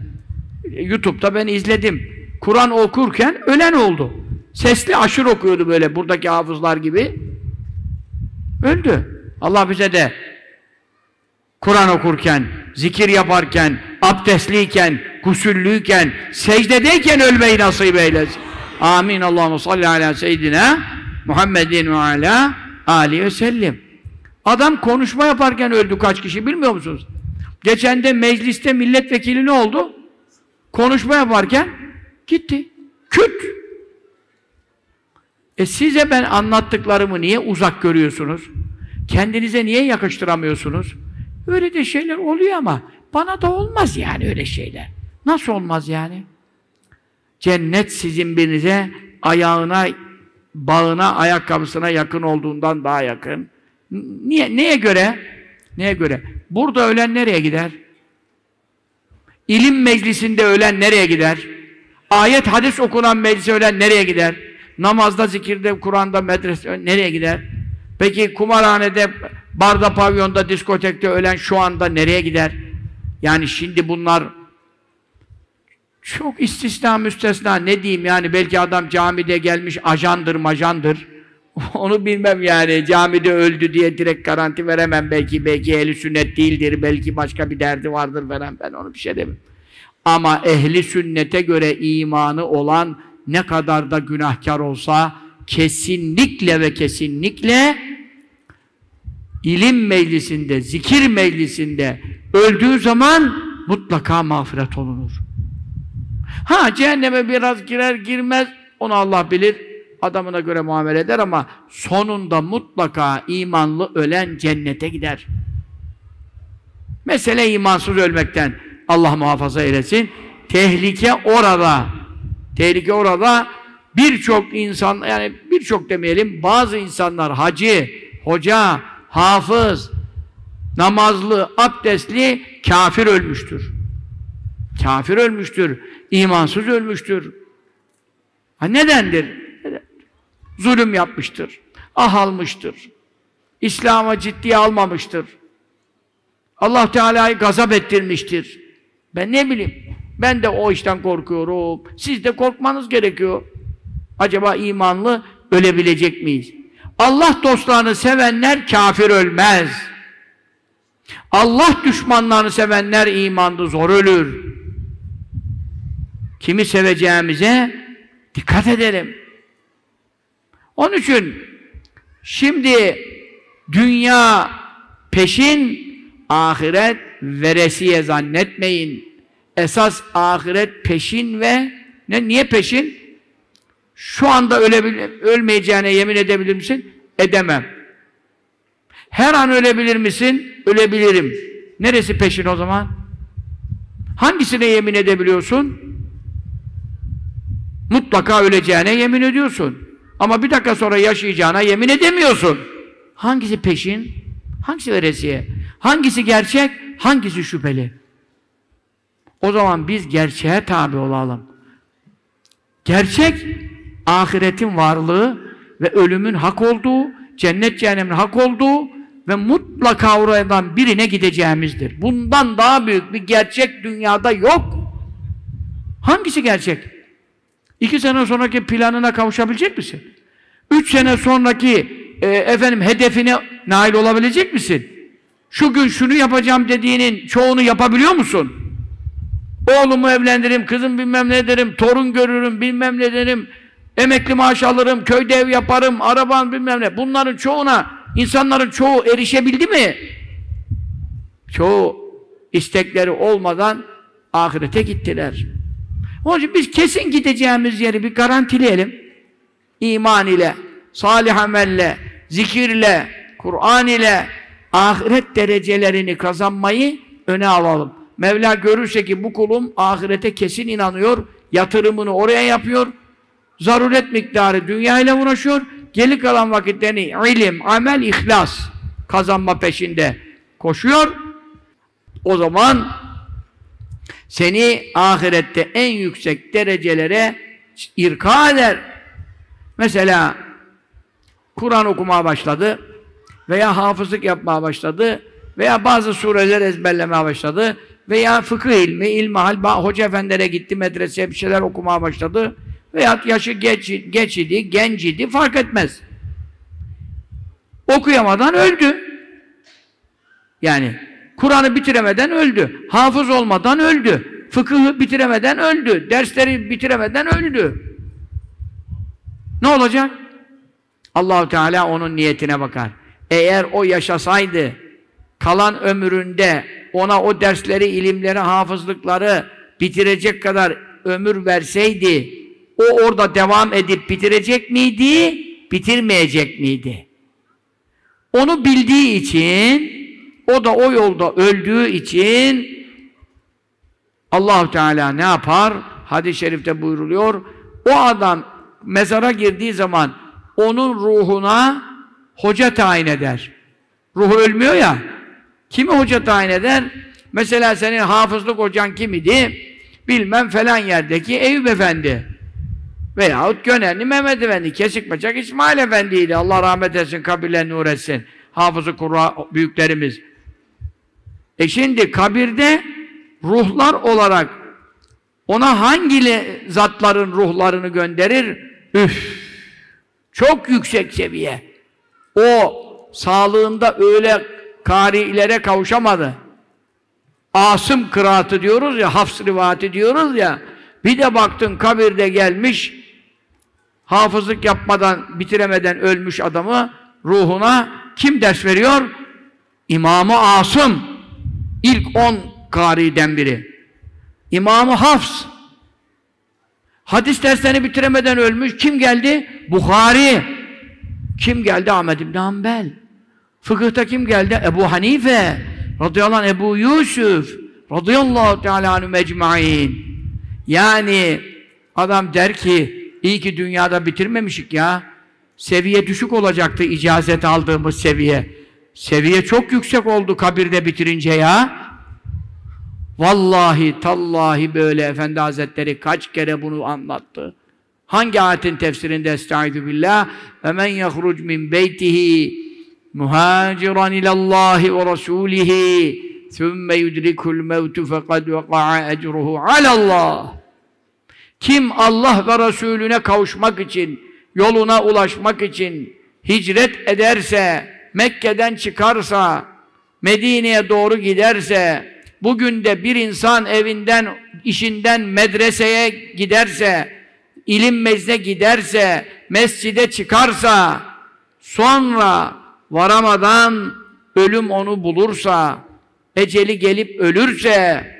YouTube'da ben izledim. Kur'an okurken ölen oldu. Sesli aşır okuyordu böyle buradaki hafızlar gibi. Öldü. Allah bize de Kur'an okurken, zikir yaparken, abdestliyken, gusüllüyken, secdedeyken ölmeyi nasip eylesin. Amin. Allahu salli ala seyyidina Muhammedin ve ala ali ve sellim. Adam konuşma yaparken öldü kaç kişi bilmiyor musunuz? Geçen de mecliste milletvekili ne oldu? Konuşma yaparken gitti. Küt! E size ben anlattıklarımı niye uzak görüyorsunuz? Kendinize niye yakıştıramıyorsunuz? Öyle de şeyler oluyor ama bana da olmaz yani öyle şeyler. Nasıl olmaz yani? Cennet sizin birinize ayağına, bağına, ayakkabısına yakın olduğundan daha yakın. Niye? Neye göre? Neye göre? Burada ölen nereye gider? İlim meclisinde ölen nereye gider? Ayet, hadis okunan meclise ölen nereye gider? Namazda, zikirde, Kur'an'da, medrese nereye gider? Peki kumarhanede, barda, pavyonda, diskotekte ölen şu anda nereye gider? Yani şimdi bunlar çok istisna müstesna. Ne diyeyim yani? Belki adam camide gelmiş ajandır majandır. [laughs] Onu bilmem yani. Camide öldü diye direkt garanti veremem. Belki belki ehli sünnet değildir belki başka bir derdi vardır veren ben onu bir şey demem. Ama ehli sünnete göre imanı olan ne kadar da günahkar olsa kesinlikle ve kesinlikle ilim meclisinde, zikir meclisinde öldüğü zaman mutlaka mağfiret olunur. Ha cehenneme biraz girer girmez onu Allah bilir. Adamına göre muamele eder ama sonunda mutlaka imanlı ölen cennete gider. Mesele imansız ölmekten Allah muhafaza eylesin. Tehlike orada. Tehlike orada birçok insan yani birçok demeyelim bazı insanlar hacı, hoca, hafız, namazlı, abdestli kafir ölmüştür. Kafir ölmüştür. imansız ölmüştür. Ha nedendir? Neden? Zulüm yapmıştır. Ah almıştır. İslam'a ciddiye almamıştır. Allah Teala'yı gazap ettirmiştir. Ben ne bileyim. Ben de o işten korkuyorum. Siz de korkmanız gerekiyor. Acaba imanlı ölebilecek miyiz? Allah dostlarını sevenler kafir ölmez. Allah düşmanlarını sevenler imanlı zor ölür. Kimi seveceğimize dikkat edelim. Onun için şimdi dünya peşin ahiret veresiye zannetmeyin. Esas ahiret peşin ve ne niye peşin? Şu anda ölebil ölmeyeceğine yemin edebilir misin? Edemem. Her an ölebilir misin? Ölebilirim. Neresi peşin o zaman? Hangisine yemin edebiliyorsun? Mutlaka öleceğine yemin ediyorsun. Ama bir dakika sonra yaşayacağına yemin edemiyorsun. Hangisi peşin? Hangisi veresiye? Hangisi gerçek? Hangisi şüpheli? O zaman biz gerçeğe tabi olalım. Gerçek, ahiretin varlığı ve ölümün hak olduğu, cennet cehennemin hak olduğu ve mutlaka oradan birine gideceğimizdir. Bundan daha büyük bir gerçek dünyada yok. Hangisi gerçek? İki sene sonraki planına kavuşabilecek misin? Üç sene sonraki e, efendim hedefine nail olabilecek misin? Şu gün şunu yapacağım dediğinin çoğunu yapabiliyor musun? Oğlumu evlendiririm, kızım bilmem ne derim, torun görürüm, bilmem ne derim, emekli maaş alırım, köyde ev yaparım, araban bilmem ne. Bunların çoğuna, insanların çoğu erişebildi mi? Çoğu istekleri olmadan ahirete gittiler. Onun için biz kesin gideceğimiz yeri bir garantileyelim. İman ile, salih amelle, zikirle, Kur'an ile ahiret derecelerini kazanmayı öne alalım. Mevla görürse ki bu kulum ahirete kesin inanıyor, yatırımını oraya yapıyor, zaruret miktarı dünya ile uğraşıyor, geri kalan vakitlerini ilim, amel, ihlas kazanma peşinde koşuyor. O zaman seni ahirette en yüksek derecelere irka eder. Mesela Kur'an okumaya başladı veya hafızlık yapmaya başladı veya bazı sureler ezberlemeye başladı veya fıkıh ilmi, ilmihal, hoca efendilere gitti medreseye bir şeyler okumaya başladı veya yaşı geç, geç idi, genç idi fark etmez. Okuyamadan öldü. Yani Kur'an'ı bitiremeden öldü. Hafız olmadan öldü. Fıkıhı bitiremeden öldü. Dersleri bitiremeden öldü. Ne olacak? Allahu Teala onun niyetine bakar. Eğer o yaşasaydı kalan ömründe ona o dersleri, ilimleri, hafızlıkları bitirecek kadar ömür verseydi o orada devam edip bitirecek miydi? Bitirmeyecek miydi? Onu bildiği için o da o yolda öldüğü için Allahu Teala ne yapar? Hadis-i şerifte buyruluyor. O adam mezara girdiği zaman onun ruhuna hoca tayin eder. Ruhu ölmüyor ya. Kimi hoca tayin eder? Mesela senin hafızlık hocan kim idi? Bilmem falan yerdeki Eyüp Efendi. Veyahut Gönenli Mehmet Efendi, Kesikbaçak İsmail Efendi'ydi. Allah rahmet etsin, kabirlerini nur etsin. Hafızı Kur'a büyüklerimiz. E şimdi kabirde ruhlar olarak ona hangi zatların ruhlarını gönderir? Üf! Çok yüksek seviye. O sağlığında öyle karilere kavuşamadı. Asım kıraatı diyoruz ya, Hafs rivati diyoruz ya. Bir de baktın kabirde gelmiş, hafızlık yapmadan, bitiremeden ölmüş adamı ruhuna kim ders veriyor? İmamı Asım. İlk on kariden biri. İmamı Hafs. Hadis derslerini bitiremeden ölmüş. Kim geldi? Bukhari. Kim geldi? Ahmed İbni Hanbel. Fıkıhta kim geldi? Ebu Hanife. Radıyallahu anh Ebu Yusuf. Radıyallahu teala anhu mecmain. Yani adam der ki iyi ki dünyada bitirmemişik ya. Seviye düşük olacaktı icazet aldığımız seviye. Seviye çok yüksek oldu kabirde bitirince ya. Vallahi tallahi böyle Efendi Hazretleri kaç kere bunu anlattı. Hangi ayetin tefsirinde estaizu billah ve men yahruc min beytihi muhaciran ilallahi ve rasulihi thumme yudrikul mevtu fekad veka'a ecruhu alallah kim Allah ve Resulüne kavuşmak için yoluna ulaşmak için hicret ederse Mekke'den çıkarsa Medine'ye doğru giderse bugün de bir insan evinden, işinden medreseye giderse, ilim meclisine giderse, mescide çıkarsa, sonra varamadan ölüm onu bulursa, eceli gelip ölürse,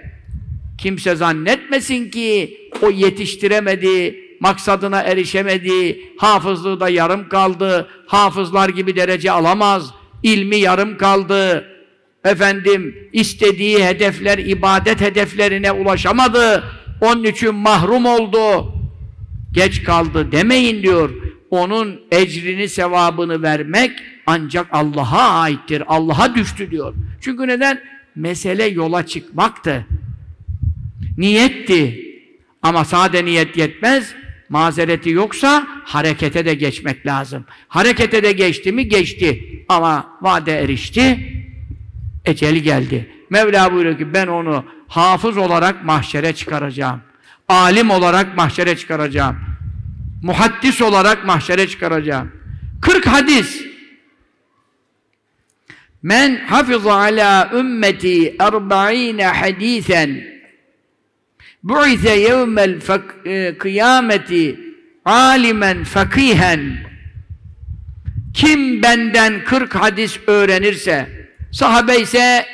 kimse zannetmesin ki o yetiştiremedi, maksadına erişemedi, hafızlığı da yarım kaldı, hafızlar gibi derece alamaz, ilmi yarım kaldı, efendim istediği hedefler, ibadet hedeflerine ulaşamadı. Onun için mahrum oldu. Geç kaldı demeyin diyor. Onun ecrini, sevabını vermek ancak Allah'a aittir. Allah'a düştü diyor. Çünkü neden? Mesele yola çıkmaktı. Niyetti. Ama sade niyet yetmez. Mazereti yoksa harekete de geçmek lazım. Harekete de geçti mi? Geçti. Ama vade erişti eceli geldi. Mevla buyuruyor ki ben onu hafız olarak mahşere çıkaracağım. Alim olarak mahşere çıkaracağım. Muhaddis olarak mahşere çıkaracağım. 40 hadis. Men hafiza ala ümmeti erba'ine hadisen bu'ise yevmel e, kıyameti alimen fakihen kim benden 40 hadis öğrenirse Sahabe ise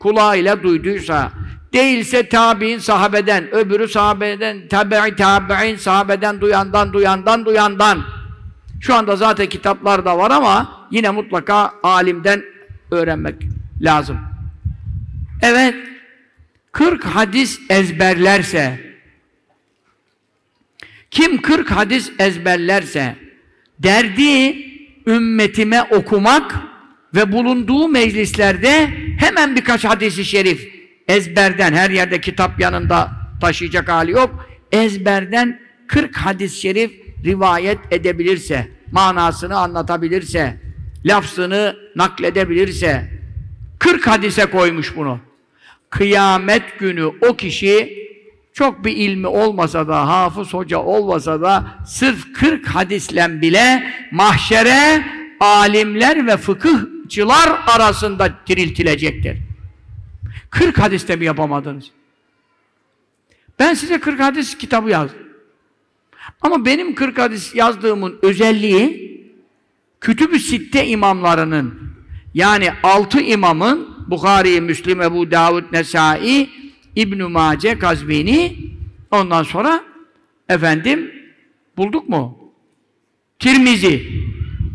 kulağıyla duyduysa, değilse tabi'in sahabeden, öbürü sahabeden, tabi'i tabi'in sahabeden duyandan, duyandan, duyandan. Şu anda zaten kitaplar da var ama yine mutlaka alimden öğrenmek lazım. Evet, 40 hadis ezberlerse, kim 40 hadis ezberlerse, derdi ümmetime okumak, ve bulunduğu meclislerde hemen birkaç hadisi şerif ezberden, her yerde kitap yanında taşıyacak hali yok, ezberden 40 hadis-i şerif rivayet edebilirse, manasını anlatabilirse, lafzını nakledebilirse, 40 hadise koymuş bunu. Kıyamet günü o kişi çok bir ilmi olmasa da, hafız hoca olmasa da sırf 40 hadisle bile mahşere alimler ve fıkıh fıkıhçılar arasında diriltilecektir. 40 hadiste mi yapamadınız? Ben size 40 hadis kitabı yazdım. Ama benim 40 hadis yazdığımın özelliği Kütüb-ü Sitte imamlarının yani altı imamın Bukhari, Müslim, Ebu Davud, Nesai, İbn-i Mace, Kazvini ondan sonra efendim bulduk mu? Tirmizi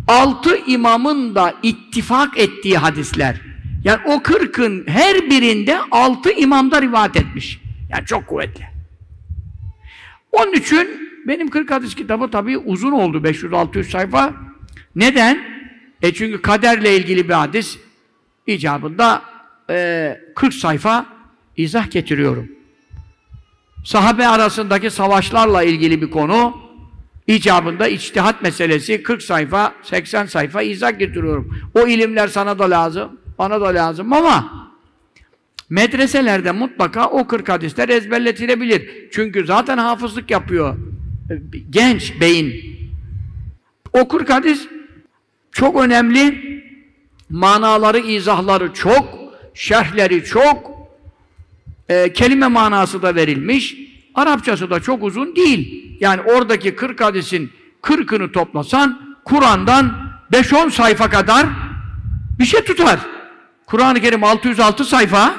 altı imamın da ittifak ettiği hadisler. Yani o kırkın her birinde altı imamda rivayet etmiş. Yani çok kuvvetli. Onun için benim 40 hadis kitabı tabii uzun oldu 500-600 sayfa. Neden? E çünkü kaderle ilgili bir hadis icabında e, 40 sayfa izah getiriyorum. Sahabe arasındaki savaşlarla ilgili bir konu icabında içtihat meselesi 40 sayfa, 80 sayfa izah getiriyorum. O ilimler sana da lazım, bana da lazım ama medreselerde mutlaka o 40 hadisler ezberletilebilir. Çünkü zaten hafızlık yapıyor. Genç beyin. O 40 hadis çok önemli. Manaları, izahları çok, şerhleri çok, e, kelime manası da verilmiş. Arapçası da çok uzun değil. Yani oradaki 40 hadisin 40'ını toplasan Kur'an'dan 5-10 sayfa kadar bir şey tutar. Kur'an-ı Kerim 606 sayfa.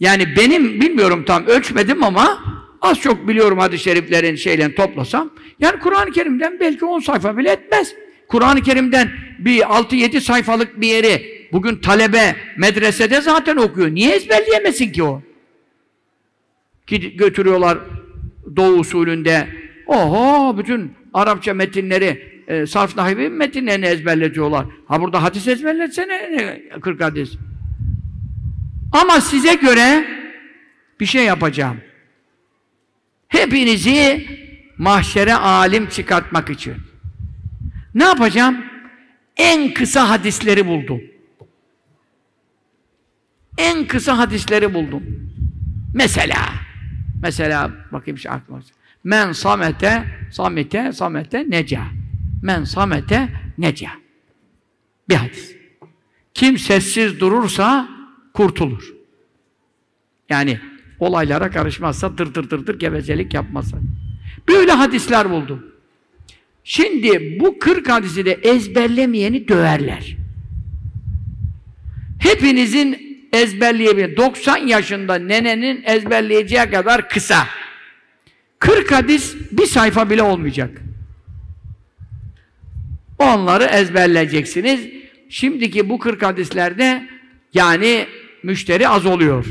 Yani benim bilmiyorum tam ölçmedim ama az çok biliyorum hadis-i şeriflerin şeylerini toplasam. Yani Kur'an-ı Kerim'den belki 10 sayfa bile etmez. Kur'an-ı Kerim'den bir 6-7 sayfalık bir yeri bugün talebe medresede zaten okuyor. Niye ezberleyemesin ki o? götürüyorlar Doğu usulünde. Oho bütün Arapça metinleri e, sarf nahibi metinlerini ezberletiyorlar. Ha burada hadis ezberletsene 40 hadis. Ama size göre bir şey yapacağım. Hepinizi mahşere alim çıkartmak için. Ne yapacağım? En kısa hadisleri buldum. En kısa hadisleri buldum. Mesela Mesela bakayım şu aklıma. Men samete, samete, samete, neca. Men samete, neca. Bir hadis. Kim sessiz durursa kurtulur. Yani olaylara karışmazsa, dır dır dır dır gevezelik yapmazsa. Böyle hadisler buldum. Şimdi bu 40 hadisi de ezberlemeyeni döverler. Hepinizin ezberleyebilir. 90 yaşında nenenin ezberleyeceği kadar kısa. 40 hadis bir sayfa bile olmayacak. Onları ezberleyeceksiniz. Şimdiki bu 40 hadislerde yani müşteri az oluyor.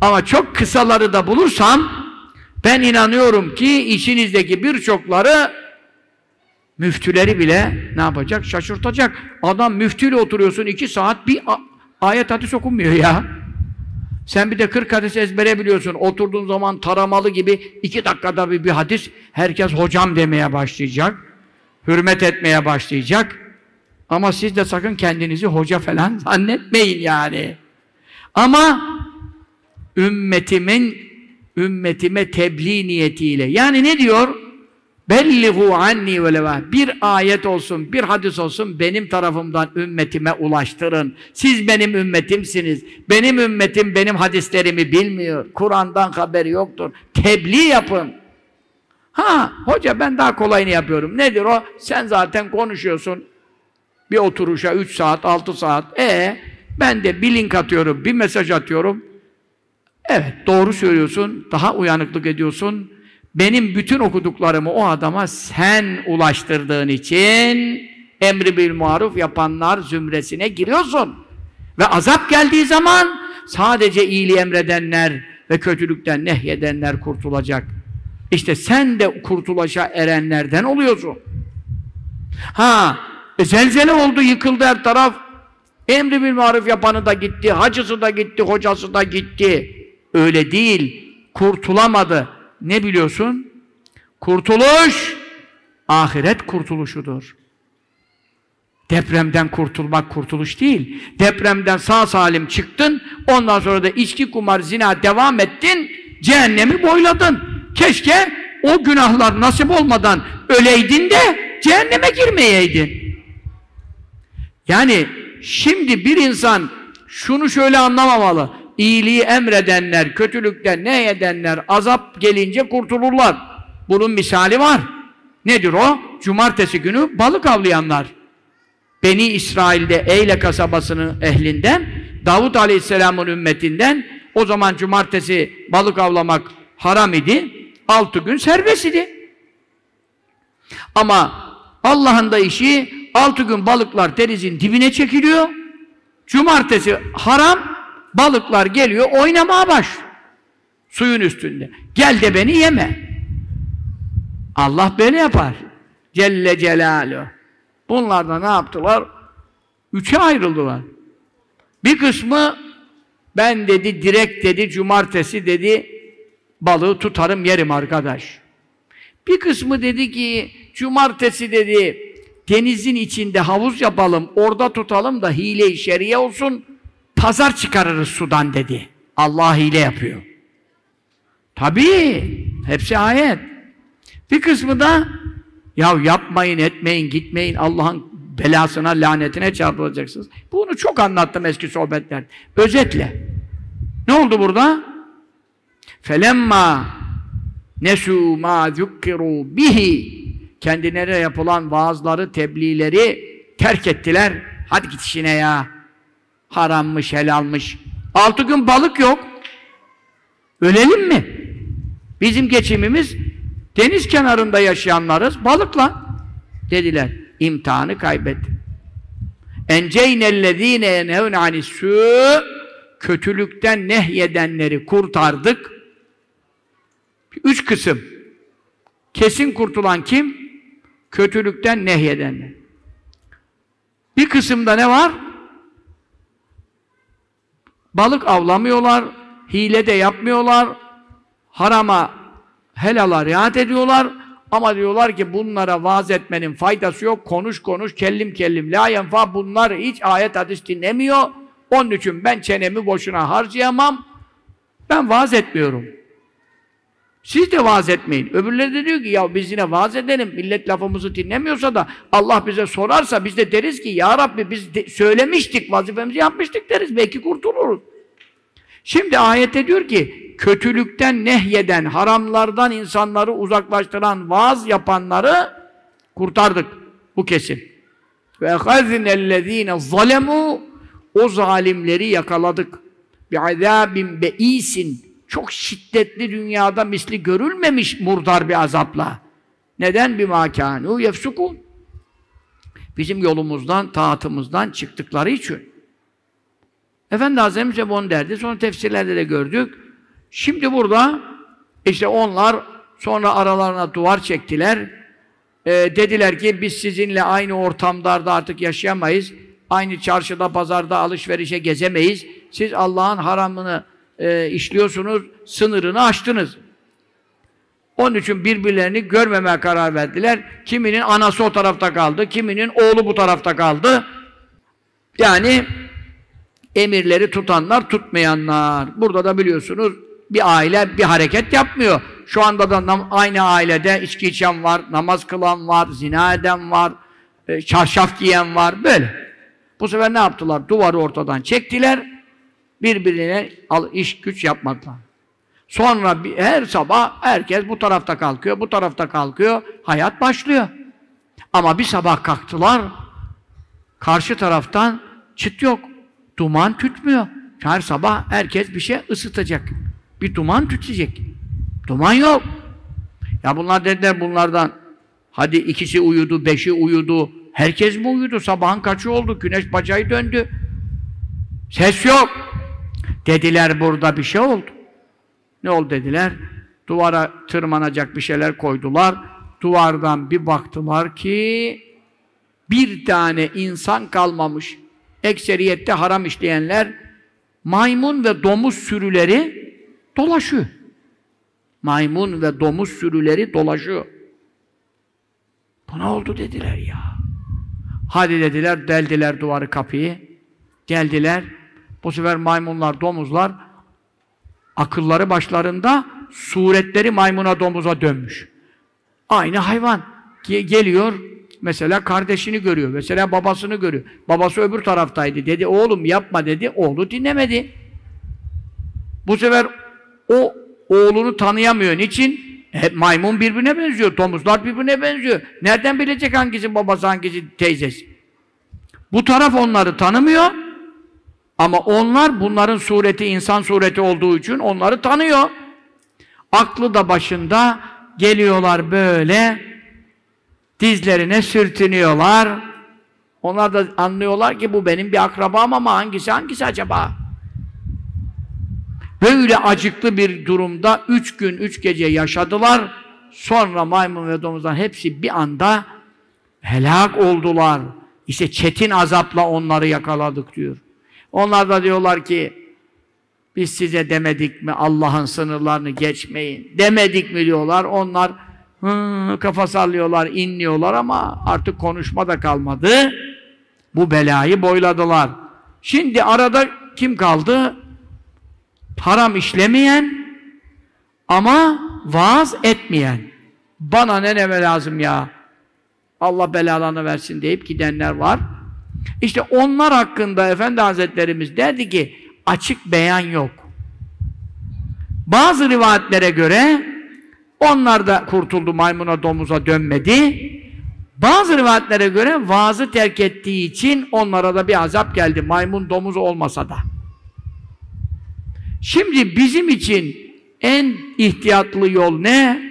Ama çok kısaları da bulursam ben inanıyorum ki içinizdeki birçokları müftüleri bile ne yapacak? Şaşırtacak. Adam müftüyle oturuyorsun iki saat bir Ayet hadis okunmuyor ya. Sen bir de 40 hadis ezbere biliyorsun. Oturduğun zaman taramalı gibi iki dakikada bir, bir hadis herkes hocam demeye başlayacak. Hürmet etmeye başlayacak. Ama siz de sakın kendinizi hoca falan [laughs] zannetmeyin yani. Ama ümmetimin ümmetime tebliğ niyetiyle. Yani ne diyor? Bellihu anni ve. Bir ayet olsun, bir hadis olsun benim tarafımdan ümmetime ulaştırın. Siz benim ümmetimsiniz. Benim ümmetim benim hadislerimi bilmiyor. Kur'an'dan haberi yoktur. Tebliğ yapın. Ha, hoca ben daha kolayını yapıyorum. Nedir o? Sen zaten konuşuyorsun. Bir oturuşa 3 saat, 6 saat. E ben de bir link atıyorum, bir mesaj atıyorum. Evet, doğru söylüyorsun. Daha uyanıklık ediyorsun benim bütün okuduklarımı o adama sen ulaştırdığın için emri bil maruf yapanlar zümresine giriyorsun. Ve azap geldiği zaman sadece iyiliği emredenler ve kötülükten nehyedenler kurtulacak. İşte sen de kurtulaşa erenlerden oluyorsun. Ha, e zelzele oldu, yıkıldı her taraf. Emri bil maruf yapanı da gitti, hacısı da gitti, hocası da gitti. Öyle değil, kurtulamadı ne biliyorsun? Kurtuluş, ahiret kurtuluşudur. Depremden kurtulmak kurtuluş değil. Depremden sağ salim çıktın, ondan sonra da içki, kumar, zina devam ettin, cehennemi boyladın. Keşke o günahlar nasip olmadan öleydin de cehenneme girmeyeydin. Yani şimdi bir insan şunu şöyle anlamamalı iyiliği emredenler, kötülükten ne edenler, azap gelince kurtulurlar. Bunun misali var. Nedir o? Cumartesi günü balık avlayanlar. Beni İsrail'de Eyle kasabasının ehlinden, Davut Aleyhisselam'ın ümmetinden, o zaman cumartesi balık avlamak haram idi, altı gün serbest idi. Ama Allah'ın da işi, altı gün balıklar denizin dibine çekiliyor, cumartesi haram, Balıklar geliyor, oynamaya baş. Suyun üstünde. Gel de beni yeme. Allah böyle yapar. Celle Celaluhu. Bunlar da ne yaptılar? Üçe ayrıldılar. Bir kısmı ben dedi direkt dedi cumartesi dedi balığı tutarım yerim arkadaş. Bir kısmı dedi ki cumartesi dedi denizin içinde havuz yapalım orada tutalım da hile-i şeriye olsun pazar çıkarırız sudan dedi. Allah hile yapıyor. Tabii, hepsi ayet. Bir kısmı da Ya yapmayın, etmeyin, gitmeyin Allah'ın belasına, lanetine çarpılacaksınız. Bunu çok anlattım eski sohbetler. Özetle. Ne oldu burada? Felemma nesu ma zukkiru bihi kendilerine yapılan vaazları, tebliğleri terk ettiler. Hadi git işine ya. Harammış, helalmış. Altı gün balık yok. Ölelim mi? Bizim geçimimiz deniz kenarında yaşayanlarız. Balıkla. Dediler. İmtihanı kaybetti. Enceynellezîne yenhevne anissû kötülükten nehyedenleri kurtardık. Üç kısım. Kesin kurtulan kim? Kötülükten nehyedenler. Bir kısımda ne var? Balık avlamıyorlar, hile de yapmıyorlar, harama, helala riayet ediyorlar ama diyorlar ki bunlara vaaz etmenin faydası yok, konuş konuş, kellim kellim, la yenfa bunlar hiç ayet hadis dinlemiyor, onun için ben çenemi boşuna harcayamam, ben vaaz etmiyorum. Siz de vaaz etmeyin. Öbürleri de diyor ki ya biz yine vaaz edelim. Millet lafımızı dinlemiyorsa da Allah bize sorarsa biz de deriz ki ya Rabbi biz söylemiştik, vazifemizi yapmıştık deriz. Belki kurtuluruz. Şimdi ayette diyor ki kötülükten nehyeden, haramlardan insanları uzaklaştıran vaaz yapanları kurtardık. Bu kesin. Ve ehazinellezine zalemu o zalimleri yakaladık. Bi azabin beisin çok şiddetli dünyada misli görülmemiş murdar bir azapla. Neden bir makanu yefsukun? Bizim yolumuzdan, taatımızdan çıktıkları için. Efendi Hazretimiz hep onu derdi. Sonra tefsirlerde de gördük. Şimdi burada işte onlar sonra aralarına duvar çektiler. Ee, dediler ki biz sizinle aynı ortamlarda artık yaşayamayız. Aynı çarşıda, pazarda alışverişe gezemeyiz. Siz Allah'ın haramını e, işliyorsunuz, sınırını aştınız. Onun için birbirlerini görmemeye karar verdiler. Kiminin anası o tarafta kaldı, kiminin oğlu bu tarafta kaldı. Yani emirleri tutanlar, tutmayanlar. Burada da biliyorsunuz bir aile bir hareket yapmıyor. Şu anda da aynı ailede içki içen var, namaz kılan var, zina eden var, e, çarşaf giyen var, böyle. Bu sefer ne yaptılar? Duvarı ortadan çektiler, birbirine iş güç yapmadılar. Sonra bir, her sabah herkes bu tarafta kalkıyor, bu tarafta kalkıyor, hayat başlıyor. Ama bir sabah kalktılar, karşı taraftan çıt yok, duman tütmüyor. Her sabah herkes bir şey ısıtacak. Bir duman tütecek. Duman yok. Ya bunlar dediler bunlardan, hadi ikisi uyudu, beşi uyudu, herkes mi uyudu? Sabahın kaçı oldu? Güneş bacağı döndü. Ses yok. Dediler burada bir şey oldu. Ne oldu dediler? Duvara tırmanacak bir şeyler koydular. Duvardan bir baktılar ki bir tane insan kalmamış. Ekseriyette haram işleyenler maymun ve domuz sürüleri dolaşıyor. Maymun ve domuz sürüleri dolaşıyor. Bu ne oldu dediler ya. Hadi dediler, deldiler duvarı kapıyı. Geldiler. Bu sefer maymunlar, domuzlar akılları başlarında suretleri maymuna, domuza dönmüş. Aynı hayvan. Geliyor, mesela kardeşini görüyor, mesela babasını görüyor. Babası öbür taraftaydı. Dedi, oğlum yapma dedi. Oğlu dinlemedi. Bu sefer o oğlunu tanıyamıyor. Niçin? Hep maymun birbirine benziyor, domuzlar birbirine benziyor. Nereden bilecek hangisi babası, hangisi teyzesi? Bu taraf onları tanımıyor. Ama onlar bunların sureti insan sureti olduğu için onları tanıyor. Aklı da başında geliyorlar böyle dizlerine sürtünüyorlar. Onlar da anlıyorlar ki bu benim bir akrabam ama hangisi hangisi acaba? Böyle acıklı bir durumda üç gün, üç gece yaşadılar. Sonra maymun ve domuzlar hepsi bir anda helak oldular. İşte çetin azapla onları yakaladık diyor. Onlar da diyorlar ki biz size demedik mi Allah'ın sınırlarını geçmeyin. Demedik mi diyorlar. Onlar hı, kafa sallıyorlar, inliyorlar ama artık konuşma da kalmadı. Bu belayı boyladılar. Şimdi arada kim kaldı? Haram işlemeyen ama vaaz etmeyen. Bana ne neme lazım ya? Allah belalarını versin deyip gidenler var. İşte onlar hakkında Efendi Hazretlerimiz derdi ki açık beyan yok. Bazı rivayetlere göre onlar da kurtuldu maymuna domuza dönmedi. Bazı rivayetlere göre vaazı terk ettiği için onlara da bir azap geldi. Maymun domuz olmasa da. Şimdi bizim için en ihtiyatlı yol ne?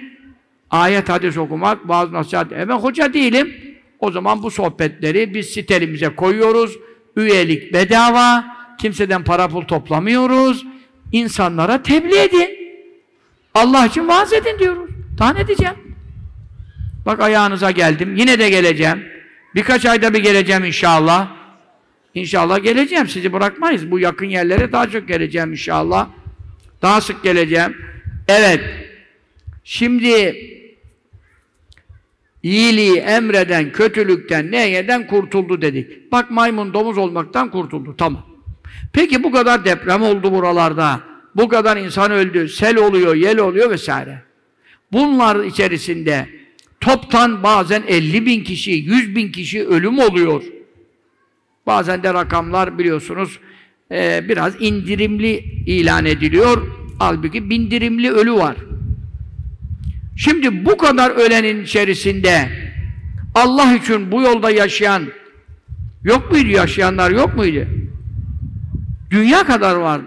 Ayet hadis okumak, bazı nasihat. E ben hoca değilim. O zaman bu sohbetleri biz sitelimize koyuyoruz. Üyelik bedava. Kimseden para pul toplamıyoruz. İnsanlara tebliğ edin. Allah için vaaz edin diyoruz. Daha ne diyeceğim? Bak ayağınıza geldim. Yine de geleceğim. Birkaç ayda bir geleceğim inşallah. İnşallah geleceğim. Sizi bırakmayız. Bu yakın yerlere daha çok geleceğim inşallah. Daha sık geleceğim. Evet. Şimdi iyiliği emreden, kötülükten, neyeden kurtuldu dedik. Bak maymun domuz olmaktan kurtuldu. Tamam. Peki bu kadar deprem oldu buralarda. Bu kadar insan öldü. Sel oluyor, yel oluyor vesaire. Bunlar içerisinde toptan bazen 50 bin kişi, 100 bin kişi ölüm oluyor. Bazen de rakamlar biliyorsunuz e, biraz indirimli ilan ediliyor. Halbuki bindirimli ölü var. Şimdi bu kadar ölenin içerisinde Allah için bu yolda yaşayan yok muydu yaşayanlar yok muydu? Dünya kadar var.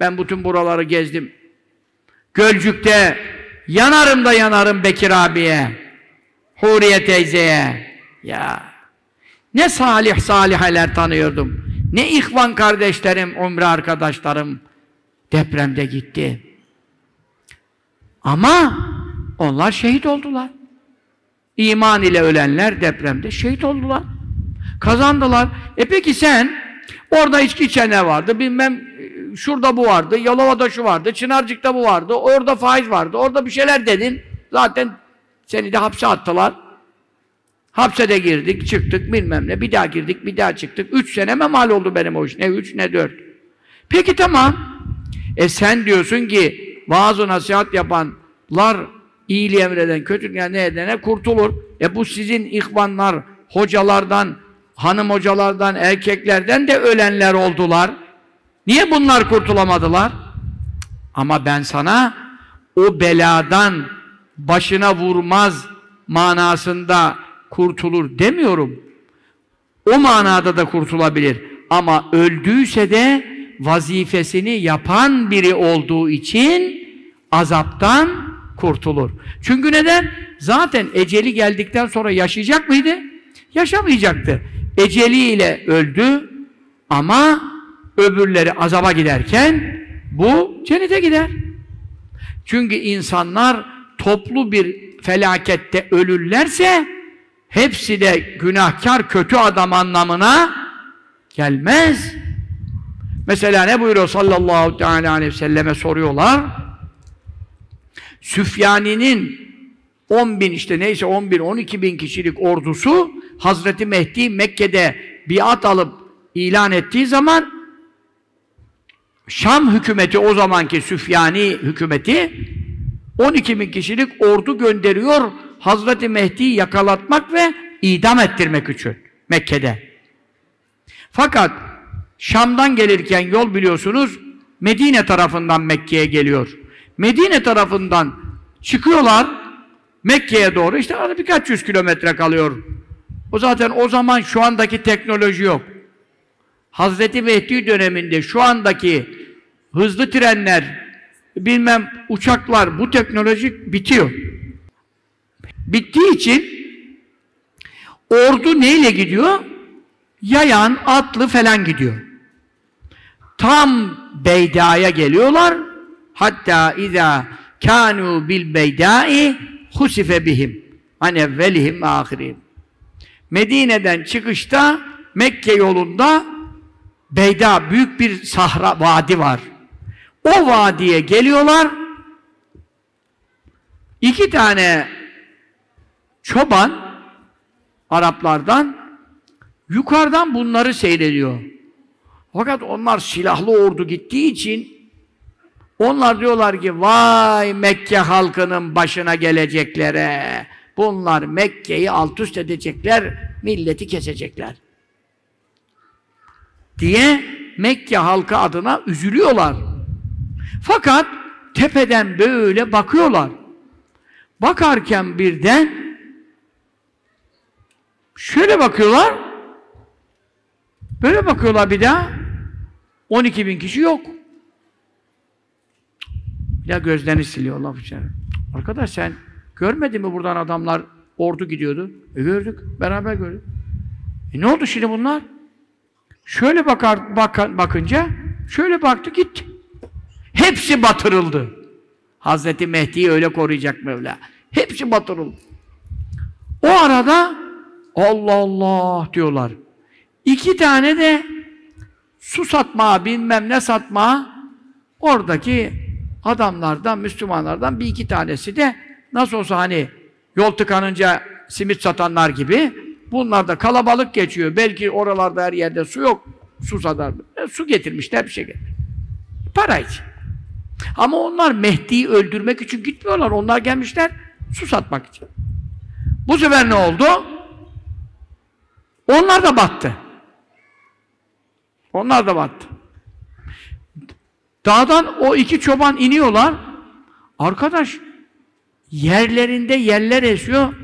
Ben bütün buraları gezdim. Gölcük'te yanarım da yanarım Bekir abiye. Huriye teyzeye. Ya. Ne salih saliheler tanıyordum. Ne ihvan kardeşlerim, umre arkadaşlarım depremde gitti. Ama onlar şehit oldular. İman ile ölenler depremde şehit oldular. Kazandılar. E peki sen orada içki içenler vardı, bilmem şurada bu vardı, Yalova'da şu vardı, Çınarcık'ta bu vardı, orada faiz vardı, orada bir şeyler dedin. Zaten seni de hapse attılar. Hapse de girdik, çıktık bilmem ne. Bir daha girdik, bir daha çıktık. Üç sene mal oldu benim o iş. Ne üç ne dört. Peki tamam. E sen diyorsun ki vaaz nasihat yapanlar iyiliği emreden, kötülüğü ne edene kurtulur. E bu sizin ihvanlar, hocalardan, hanım hocalardan, erkeklerden de ölenler oldular. Niye bunlar kurtulamadılar? Ama ben sana o beladan başına vurmaz manasında kurtulur demiyorum. O manada da kurtulabilir. Ama öldüyse de vazifesini yapan biri olduğu için azaptan kurtulur. Çünkü neden? Zaten eceli geldikten sonra yaşayacak mıydı? Yaşamayacaktı. Eceliyle öldü ama öbürleri azaba giderken bu cennete gider. Çünkü insanlar toplu bir felakette ölürlerse hepsi de günahkar, kötü adam anlamına gelmez. Mesela ne buyuruyor sallallahu teala aleyhi ve selleme soruyorlar. Süfyani'nin 10 bin işte neyse 10 bin 12 bin kişilik ordusu Hazreti Mehdi Mekke'de biat alıp ilan ettiği zaman Şam hükümeti o zamanki Süfyani hükümeti 12 bin kişilik ordu gönderiyor Hazreti Mehdi'yi yakalatmak ve idam ettirmek için Mekke'de. Fakat Şam'dan gelirken yol biliyorsunuz Medine tarafından Mekke'ye geliyor. Medine tarafından çıkıyorlar Mekke'ye doğru. İşte arada birkaç yüz kilometre kalıyor. O zaten o zaman şu andaki teknoloji yok. Hazreti Mehdi döneminde şu andaki hızlı trenler, bilmem uçaklar, bu teknoloji bitiyor. Bittiği için ordu neyle gidiyor? Yayan, atlı falan gidiyor. Tam Beyda'ya geliyorlar. Hatta iza kanu bil beydai husife bihim an evvelihim ahirihim. Medine'den çıkışta Mekke yolunda Beyda büyük bir sahra vadi var. O vadiye geliyorlar. İki tane çoban Araplardan yukarıdan bunları seyrediyor. Fakat onlar silahlı ordu gittiği için onlar diyorlar ki vay Mekke halkının başına geleceklere Bunlar Mekke'yi alt üst edecekler, milleti kesecekler. Diye Mekke halkı adına üzülüyorlar. Fakat tepeden böyle bakıyorlar. Bakarken birden şöyle bakıyorlar böyle bakıyorlar bir daha 12 bin kişi yok. Daha gözlerini siliyorlar. Arkadaş sen görmedin mi buradan adamlar ordu gidiyordu? E gördük. Beraber gördük. E ne oldu şimdi bunlar? Şöyle bakar, bak, bakınca şöyle baktı gitti. Hepsi batırıldı. Hazreti Mehdi'yi öyle koruyacak Mevla. Hepsi batırıldı. O arada Allah Allah diyorlar. İki tane de su satma, bilmem ne satma oradaki adamlardan, Müslümanlardan bir iki tanesi de nasıl olsa hani yol tıkanınca simit satanlar gibi bunlar da kalabalık geçiyor. Belki oralarda her yerde su yok. Su satar. E, su getirmişler bir şey getir. Para için. Ama onlar Mehdi'yi öldürmek için gitmiyorlar. Onlar gelmişler su satmak için. Bu sefer ne oldu? Onlar da battı. Onlar da battı. Dağdan o iki çoban iniyorlar. Arkadaş yerlerinde yerler esiyor.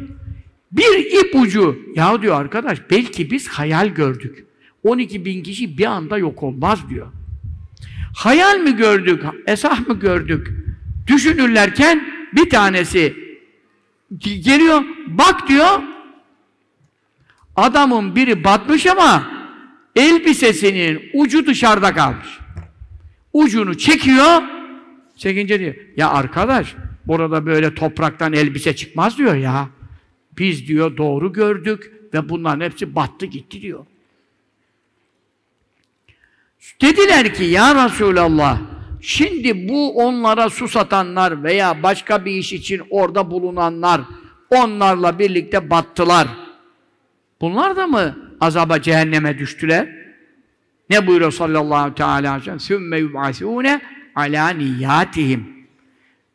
Bir ip ucu. Ya diyor arkadaş belki biz hayal gördük. 12 bin kişi bir anda yok olmaz diyor. Hayal mi gördük, esah mı gördük? Düşünürlerken bir tanesi geliyor, bak diyor, adamın biri batmış ama elbisesinin ucu dışarıda kalmış. Ucunu çekiyor, çekince diyor, ya arkadaş, burada böyle topraktan elbise çıkmaz diyor ya. Biz diyor doğru gördük ve bunların hepsi battı gitti diyor. Dediler ki ya Resulallah şimdi bu onlara su satanlar veya başka bir iş için orada bulunanlar onlarla birlikte battılar. Bunlar da mı azaba cehenneme düştüler? Ne buyuruyor sallallahu teala aleyhi ve sellem? Sümme yub'asûne alâ niyyâtihim.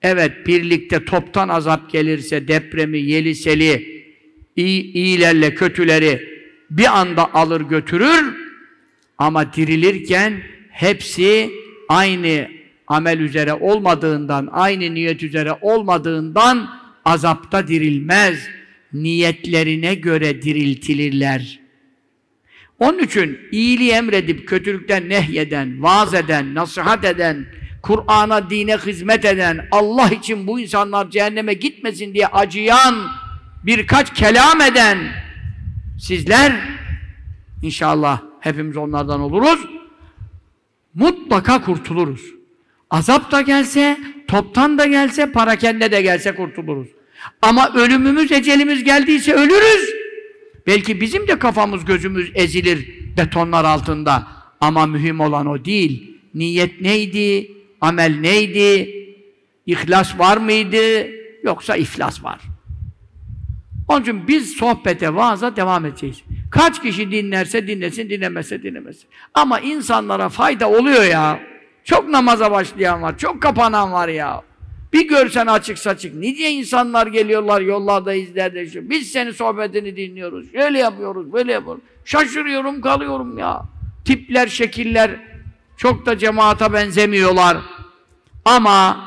Evet, birlikte toptan azap gelirse, depremi, yeliseli, iyi, iyilerle kötüleri bir anda alır götürür ama dirilirken hepsi aynı amel üzere olmadığından, aynı niyet üzere olmadığından azapta dirilmez. Niyetlerine göre diriltilirler. Onun için iyiliği emredip kötülükten nehyeden, vaaz eden, nasihat eden, Kur'an'a, dine hizmet eden, Allah için bu insanlar cehenneme gitmesin diye acıyan, birkaç kelam eden sizler inşallah hepimiz onlardan oluruz. Mutlaka kurtuluruz. Azap da gelse, toptan da gelse, parakende de gelse kurtuluruz. Ama ölümümüz, ecelimiz geldiyse ölürüz. Belki bizim de kafamız, gözümüz ezilir betonlar altında. Ama mühim olan o değil. Niyet neydi? Amel neydi? İhlas var mıydı? Yoksa iflas var. Onun için biz sohbete, vaaza devam edeceğiz. Kaç kişi dinlerse dinlesin, dinlemezse dinlemesin. Ama insanlara fayda oluyor ya. Çok namaza başlayan var, çok kapanan var ya. Bir görsen açık saçık, nice insanlar geliyorlar yollarda izlerde. Biz senin sohbetini dinliyoruz, şöyle yapıyoruz, böyle yapıyoruz. Şaşırıyorum, kalıyorum ya. Tipler, şekiller çok da cemaata benzemiyorlar. Ama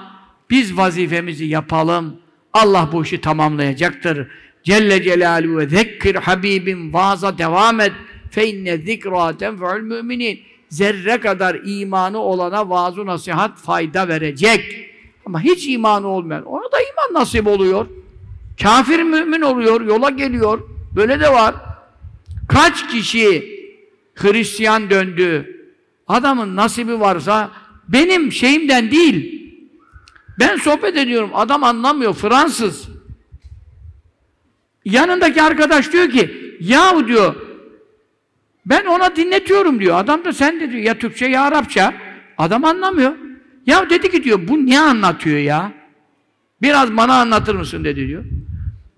biz vazifemizi yapalım. Allah bu işi tamamlayacaktır. Celle Celaluhu ve zekkir Habibim vaaza devam et fe inne zikra tenfe'ül müminin zerre kadar imanı olana vaaz nasihat fayda verecek. Ama hiç imanı olmayan ona da iman nasip oluyor. Kafir mümin oluyor, yola geliyor. Böyle de var. Kaç kişi Hristiyan döndü? Adamın nasibi varsa benim şeyimden değil. Ben sohbet ediyorum. Adam anlamıyor. Fransız. Yanındaki arkadaş diyor ki yahu diyor ben ona dinletiyorum diyor. Adam da sen de diyor ya Türkçe ya Arapça. Adam anlamıyor. Ya dedi ki diyor bu ne anlatıyor ya? Biraz bana anlatır mısın dedi diyor.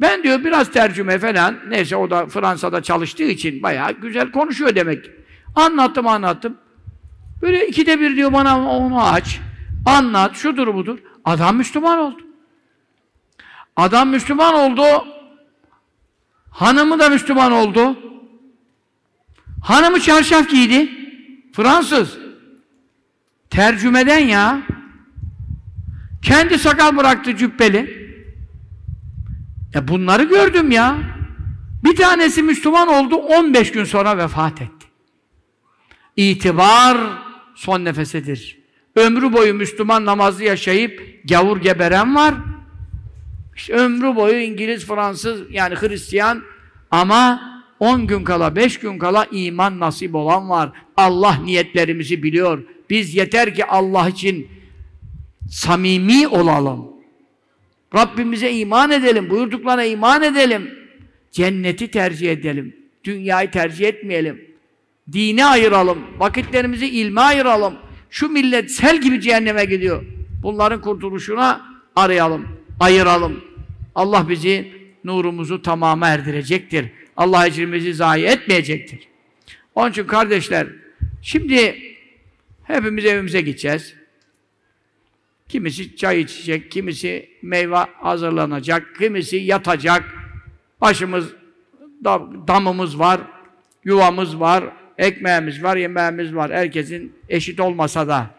Ben diyor biraz tercüme falan neyse o da Fransa'da çalıştığı için bayağı güzel konuşuyor demek. Anlattım anlattım. Böyle ikide bir diyor bana onu aç. Anlat şudur budur. Adam Müslüman oldu. Adam Müslüman oldu. Hanımı da Müslüman oldu. Hanımı çarşaf giydi. Fransız. Tercümeden ya. Kendi sakal bıraktı cübbeli. E bunları gördüm ya. Bir tanesi Müslüman oldu, 15 gün sonra vefat etti. İtibar son nefesedir. Ömrü boyu Müslüman namazı yaşayıp gavur geberen var. İşte ömrü boyu İngiliz, Fransız yani Hristiyan ama 10 gün kala, 5 gün kala iman nasip olan var. Allah niyetlerimizi biliyor. Biz yeter ki Allah için samimi olalım. Rabbimize iman edelim, buyurduklarına iman edelim. Cenneti tercih edelim. Dünyayı tercih etmeyelim. Dine ayıralım. Vakitlerimizi ilme ayıralım. Şu millet sel gibi cehenneme gidiyor. Bunların kurtuluşuna arayalım, ayıralım. Allah bizi nurumuzu tamama erdirecektir. Allah ecrimizi zayi etmeyecektir. Onun için kardeşler, şimdi hepimiz evimize gideceğiz. Kimisi çay içecek, kimisi meyve hazırlanacak, kimisi yatacak. Başımız, damımız var, yuvamız var, ekmeğimiz var, yemeğimiz var. Herkesin eşit olmasa da.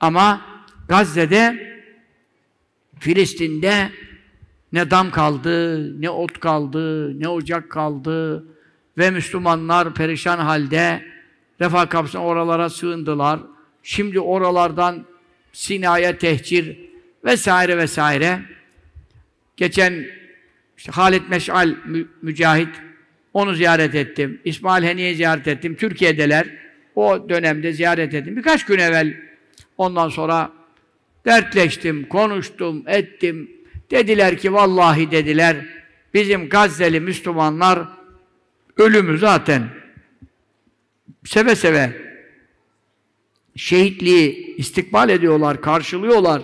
Ama Gazze'de, Filistin'de ne dam kaldı, ne ot kaldı, ne ocak kaldı ve Müslümanlar perişan halde refah kapısına oralara sığındılar. Şimdi oralardan Sina'ya tehcir vesaire vesaire. Geçen işte Halit Meş'al mü Mücahit onu ziyaret ettim. İsmail Heniye ziyaret ettim. Türkiye'deler. O dönemde ziyaret ettim. Birkaç gün evvel ondan sonra dertleştim, konuştum, ettim. Dediler ki vallahi dediler bizim Gazze'li Müslümanlar ölümü zaten seve seve şehitliği istikbal ediyorlar, karşılıyorlar.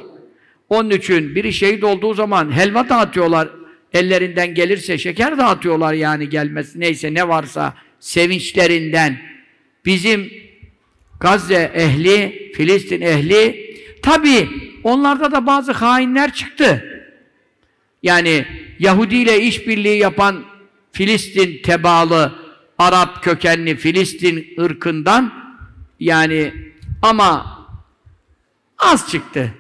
Onun için biri şehit olduğu zaman helva dağıtıyorlar. Ellerinden gelirse şeker dağıtıyorlar yani gelmesi neyse ne varsa sevinçlerinden. Bizim Gazze ehli, Filistin ehli tabi onlarda da bazı hainler çıktı. Yani Yahudi ile işbirliği yapan Filistin tebalı Arap kökenli Filistin ırkından yani ama az çıktı.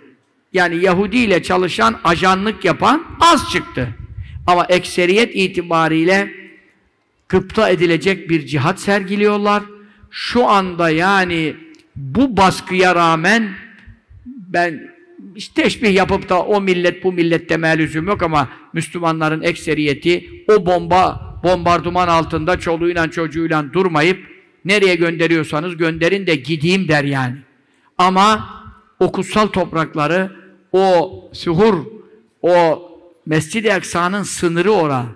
Yani Yahudi ile çalışan, ajanlık yapan az çıktı. Ama ekseriyet itibariyle gıpta edilecek bir cihat sergiliyorlar. Şu anda yani bu baskıya rağmen ben işte teşbih yapıp da o millet bu millet lüzum yok ama Müslümanların ekseriyeti o bomba bombardıman altında çoluğuyla çocuğuyla durmayıp nereye gönderiyorsanız gönderin de gideyim der yani. Ama o kutsal toprakları o suhur o Mescid-i Aksa'nın sınırı ora.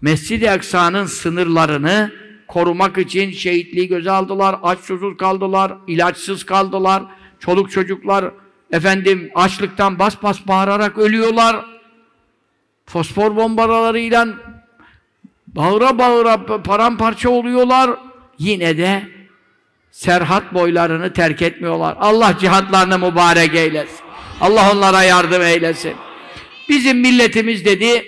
Mescid-i Aksa'nın sınırlarını korumak için şehitliği göze aldılar, aç susuz kaldılar, ilaçsız kaldılar, çoluk çocuklar efendim açlıktan bas bas bağırarak ölüyorlar. Fosfor bombalarıyla bağıra bağıra paramparça oluyorlar. Yine de serhat boylarını terk etmiyorlar. Allah cihatlarını mübarek eylesin. Allah onlara yardım eylesin. Bizim milletimiz dedi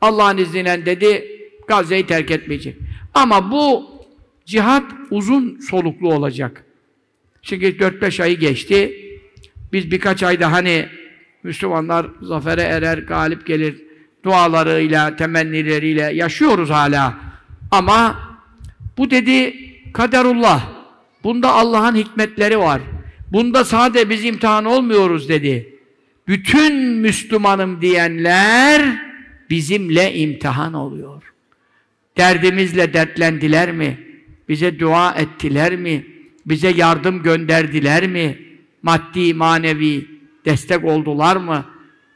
Allah'ın izniyle dedi Gazze'yi terk etmeyecek. Ama bu cihat uzun soluklu olacak. Çünkü 4-5 ayı geçti. Biz birkaç ayda hani Müslümanlar zafere erer, galip gelir dualarıyla, temennileriyle yaşıyoruz hala. Ama bu dedi kaderullah. Bunda Allah'ın hikmetleri var. Bunda sade biz imtihan olmuyoruz dedi. Bütün Müslümanım diyenler bizimle imtihan oluyor. Derdimizle dertlendiler mi? Bize dua ettiler mi? Bize yardım gönderdiler mi? maddi, manevi destek oldular mı?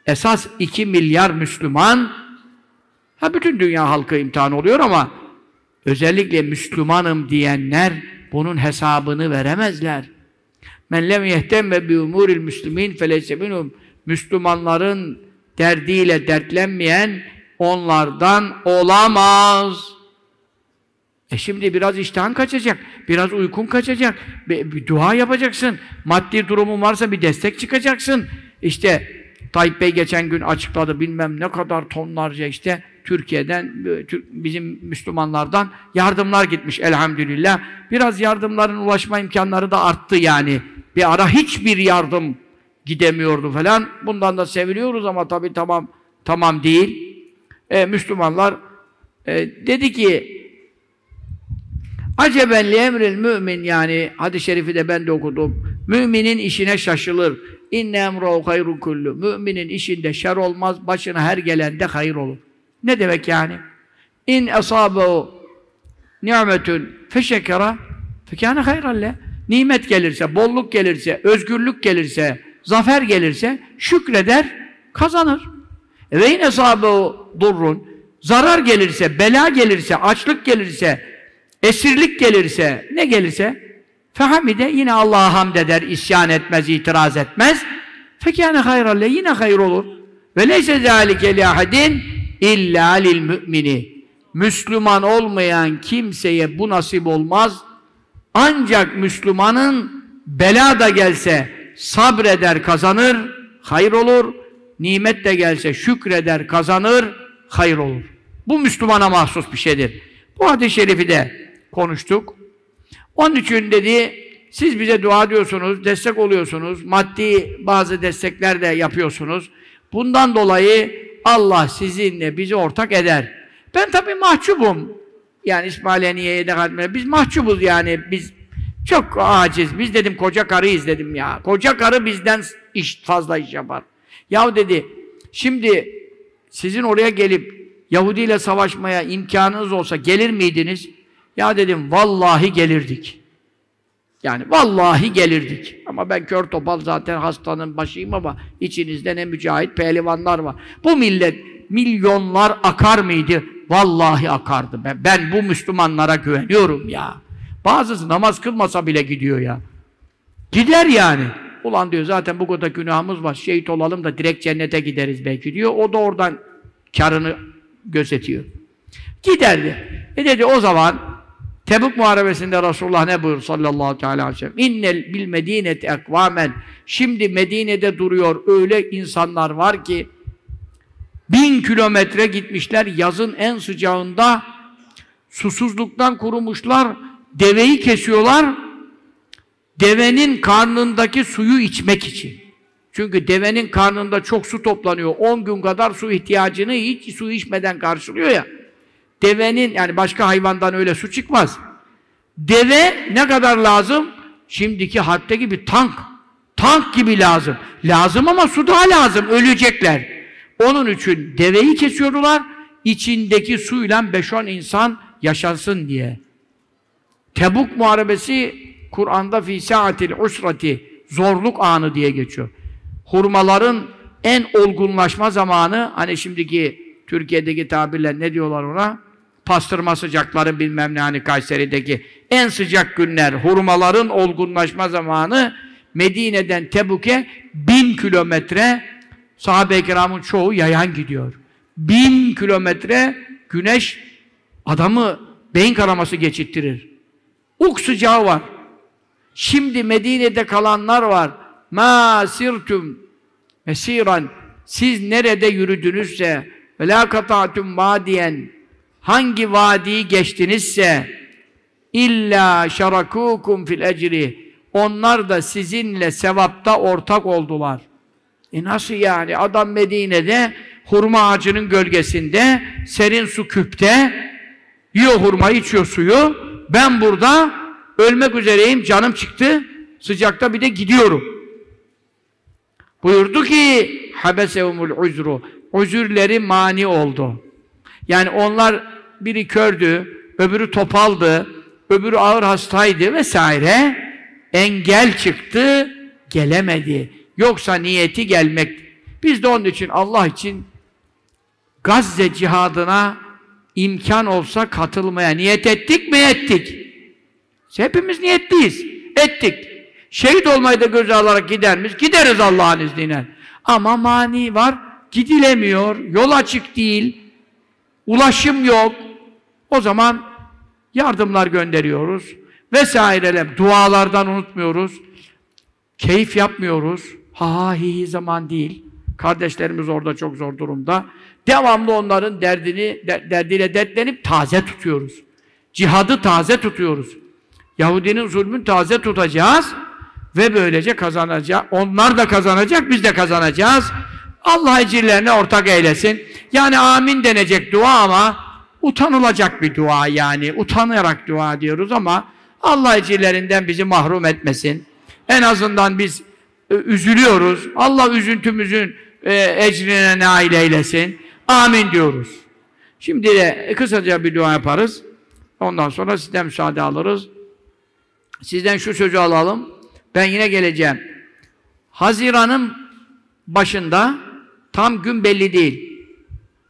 Esas iki milyar Müslüman ha bütün dünya halkı imtihan oluyor ama özellikle Müslümanım diyenler bunun hesabını veremezler. Men lem yehtemme bi umuril müslimin feleyse Müslümanların derdiyle dertlenmeyen onlardan olamaz. E şimdi biraz iştahın kaçacak, biraz uykun kaçacak, bir, bir dua yapacaksın, maddi durumun varsa bir destek çıkacaksın. İşte Tayyip Bey geçen gün açıkladı bilmem ne kadar tonlarca işte Türkiye'den, bizim Müslümanlardan yardımlar gitmiş elhamdülillah. Biraz yardımların ulaşma imkanları da arttı yani. Bir ara hiçbir yardım gidemiyordu falan. Bundan da seviliyoruz ama tabii tamam tamam değil. E, Müslümanlar e, dedi ki Aceben li emril mümin yani hadis-i şerifi de ben de okudum. Müminin işine şaşılır. İnne emruhu hayrun kullu. Müminin işinde şer olmaz, başına her gelende hayır olur. Ne demek yani? İn esabehu ni'metun feşekera fekâne hayralle. Nimet gelirse, bolluk gelirse, özgürlük gelirse, zafer gelirse şükreder, kazanır. Ve in esabehu durrun zarar gelirse, bela gelirse, açlık gelirse, esirlik gelirse, ne gelirse fehamide yine Allah'a hamd eder, isyan etmez, itiraz etmez. Fekâne hayralle yine hayır olur. Ve leyse zâlike li ahadin illa lil mümini. Müslüman olmayan kimseye bu nasip olmaz. Ancak Müslümanın bela da gelse sabreder, kazanır, hayır olur. Nimet de gelse şükreder, kazanır, hayır olur. Bu Müslümana mahsus bir şeydir. Bu hadis-i şerifi de konuştuk. Onun için dedi, siz bize dua diyorsunuz, destek oluyorsunuz, maddi bazı destekler de yapıyorsunuz. Bundan dolayı Allah sizinle bizi ortak eder. Ben tabii mahcubum. Yani İsmailiyye'ye de biz mahcubuz yani, biz çok aciz. Biz dedim koca karıyız dedim ya. Koca karı bizden iş, fazla iş yapar. Yahu dedi, şimdi sizin oraya gelip Yahudi ile savaşmaya imkanınız olsa gelir miydiniz? Ya dedim vallahi gelirdik. Yani vallahi gelirdik. Ama ben kör topal zaten hastanın başıyım ama içinizde ne mücahit pehlivanlar var. Bu millet milyonlar akar mıydı? Vallahi akardı. Ben, ben bu Müslümanlara güveniyorum ya. Bazısı namaz kılmasa bile gidiyor ya. Gider yani. Ulan diyor zaten bu kadar günahımız var. Şehit olalım da direkt cennete gideriz belki diyor. O da oradan karını gözetiyor. Giderdi. E dedi o zaman Tebuk Muharebesi'nde Resulullah ne buyur sallallahu aleyhi ve sellem? İnnel bil medineti ekvamen. Şimdi Medine'de duruyor öyle insanlar var ki bin kilometre gitmişler yazın en sıcağında susuzluktan kurumuşlar deveyi kesiyorlar devenin karnındaki suyu içmek için. Çünkü devenin karnında çok su toplanıyor. 10 gün kadar su ihtiyacını hiç su içmeden karşılıyor ya devenin yani başka hayvandan öyle su çıkmaz. Deve ne kadar lazım? Şimdiki harpte gibi tank. Tank gibi lazım. Lazım ama su daha lazım. Ölecekler. Onun için deveyi kesiyorlar. içindeki suyla 5-10 insan yaşansın diye. Tebuk Muharebesi Kur'an'da fi saatil usrati zorluk anı diye geçiyor. Hurmaların en olgunlaşma zamanı hani şimdiki Türkiye'deki tabirler ne diyorlar ona? Pastırma sıcakları bilmem ne hani Kayseri'deki en sıcak günler, hurmaların olgunlaşma zamanı Medine'den Tebuk'e bin kilometre sahabe-i kiramın çoğu yayan gidiyor. Bin kilometre güneş adamı beyin kanaması geçittirir. Uk sıcağı var. Şimdi Medine'de kalanlar var. Ma sirtum mesiran siz nerede yürüdünüzse ve la kata'tum vadiyen hangi vadiyi geçtinizse illa şarakukum fil ecri onlar da sizinle sevapta ortak oldular. E nasıl yani? Adam Medine'de hurma ağacının gölgesinde serin su küpte yiyor hurmayı içiyor suyu. Ben burada ölmek üzereyim canım çıktı sıcakta bir de gidiyorum. Buyurdu ki habesehumul uzru özürleri mani oldu. Yani onlar biri kördü, öbürü topaldı, öbürü ağır hastaydı vesaire. Engel çıktı, gelemedi. Yoksa niyeti gelmek. Biz de onun için Allah için Gazze cihadına imkan olsa katılmaya niyet ettik mi? Ettik. Hepimiz niyetliyiz. Ettik. Şehit olmayı da göze alarak gider miyiz? Gideriz Allah'ın izniyle. Ama mani var gidilemiyor, yol açık değil, ulaşım yok. O zaman yardımlar gönderiyoruz vesaireler. Dualardan unutmuyoruz. Keyif yapmıyoruz. Ha ha hi zaman değil. Kardeşlerimiz orada çok zor durumda. Devamlı onların derdini, derdiyle dertlenip taze tutuyoruz. Cihadı taze tutuyoruz. Yahudinin zulmün taze tutacağız ve böylece kazanacak. Onlar da kazanacak, biz de kazanacağız. Allah ecirlerine ortak eylesin. Yani amin denecek dua ama utanılacak bir dua yani. Utanarak dua diyoruz ama Allah ecirlerinden bizi mahrum etmesin. En azından biz e, üzülüyoruz. Allah üzüntümüzün e, ecrine nail eylesin. Amin diyoruz. Şimdi de kısaca bir dua yaparız. Ondan sonra sizden müsaade alırız. Sizden şu sözü alalım. Ben yine geleceğim. Haziran'ın başında tam gün belli değil.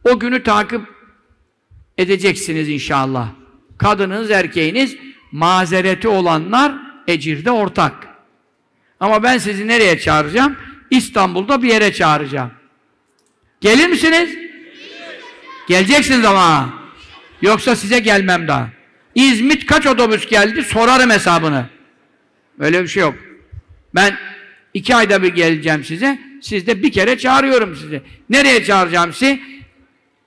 O günü takip edeceksiniz inşallah. Kadınınız, erkeğiniz mazereti olanlar ecirde ortak. Ama ben sizi nereye çağıracağım? İstanbul'da bir yere çağıracağım. Gelir misiniz? Geleceksiniz ama. Yoksa size gelmem daha. İzmit kaç otobüs geldi? Sorarım hesabını. Öyle bir şey yok. Ben iki ayda bir geleceğim size. Siz de bir kere çağırıyorum sizi. Nereye çağıracağım sizi?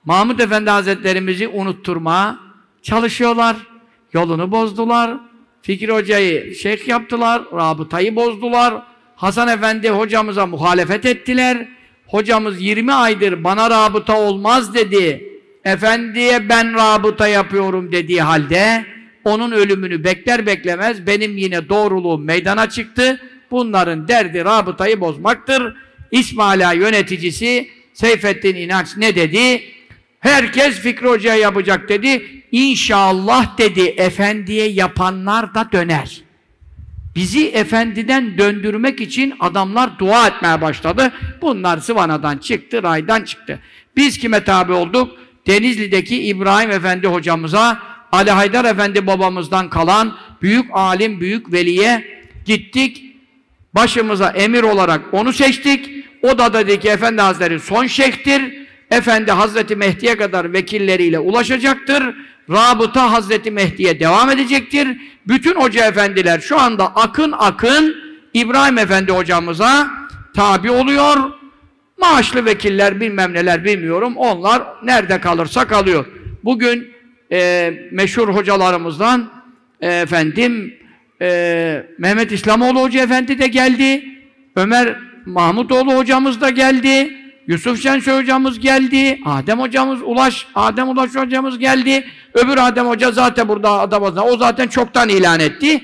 Mahmud Efendi Hazretlerimizi unutturmaya çalışıyorlar. Yolunu bozdular. Fikri Hoca'yı şeyh yaptılar. Rabıtayı bozdular. Hasan Efendi hocamıza muhalefet ettiler. Hocamız 20 aydır bana rabıta olmaz dedi. Efendiye ben rabıta yapıyorum dediği halde onun ölümünü bekler beklemez benim yine doğruluğum meydana çıktı. Bunların derdi rabıtayı bozmaktır. İsmaila yöneticisi Seyfettin İnanç ne dedi? Herkes Fikri Hoca'ya yapacak dedi. İnşallah dedi, efendiye yapanlar da döner. Bizi efendiden döndürmek için adamlar dua etmeye başladı. Bunlar Sıvana'dan çıktı, raydan çıktı. Biz kime tabi olduk? Denizli'deki İbrahim Efendi hocamıza, Ali Haydar Efendi babamızdan kalan büyük alim, büyük veliye gittik. Başımıza emir olarak onu seçtik. O da dedi ki Efendi Hazretleri son şeyhtir. Efendi Hazreti Mehdi'ye kadar vekilleriyle ulaşacaktır. Rabıta Hazreti Mehdi'ye devam edecektir. Bütün hoca efendiler şu anda akın akın İbrahim Efendi hocamıza tabi oluyor. Maaşlı vekiller bilmem neler bilmiyorum. Onlar nerede kalırsa kalıyor. Bugün e, meşhur hocalarımızdan e, efendim e, Mehmet İslamoğlu Hoca Efendi de geldi. Ömer Mahmutoğlu hocamız da geldi. Yusuf Şensoy hocamız geldi. Adem hocamız Ulaş, Adem Ulaş hocamız geldi. Öbür Adem hoca zaten burada Adamaz'da. O zaten çoktan ilan etti.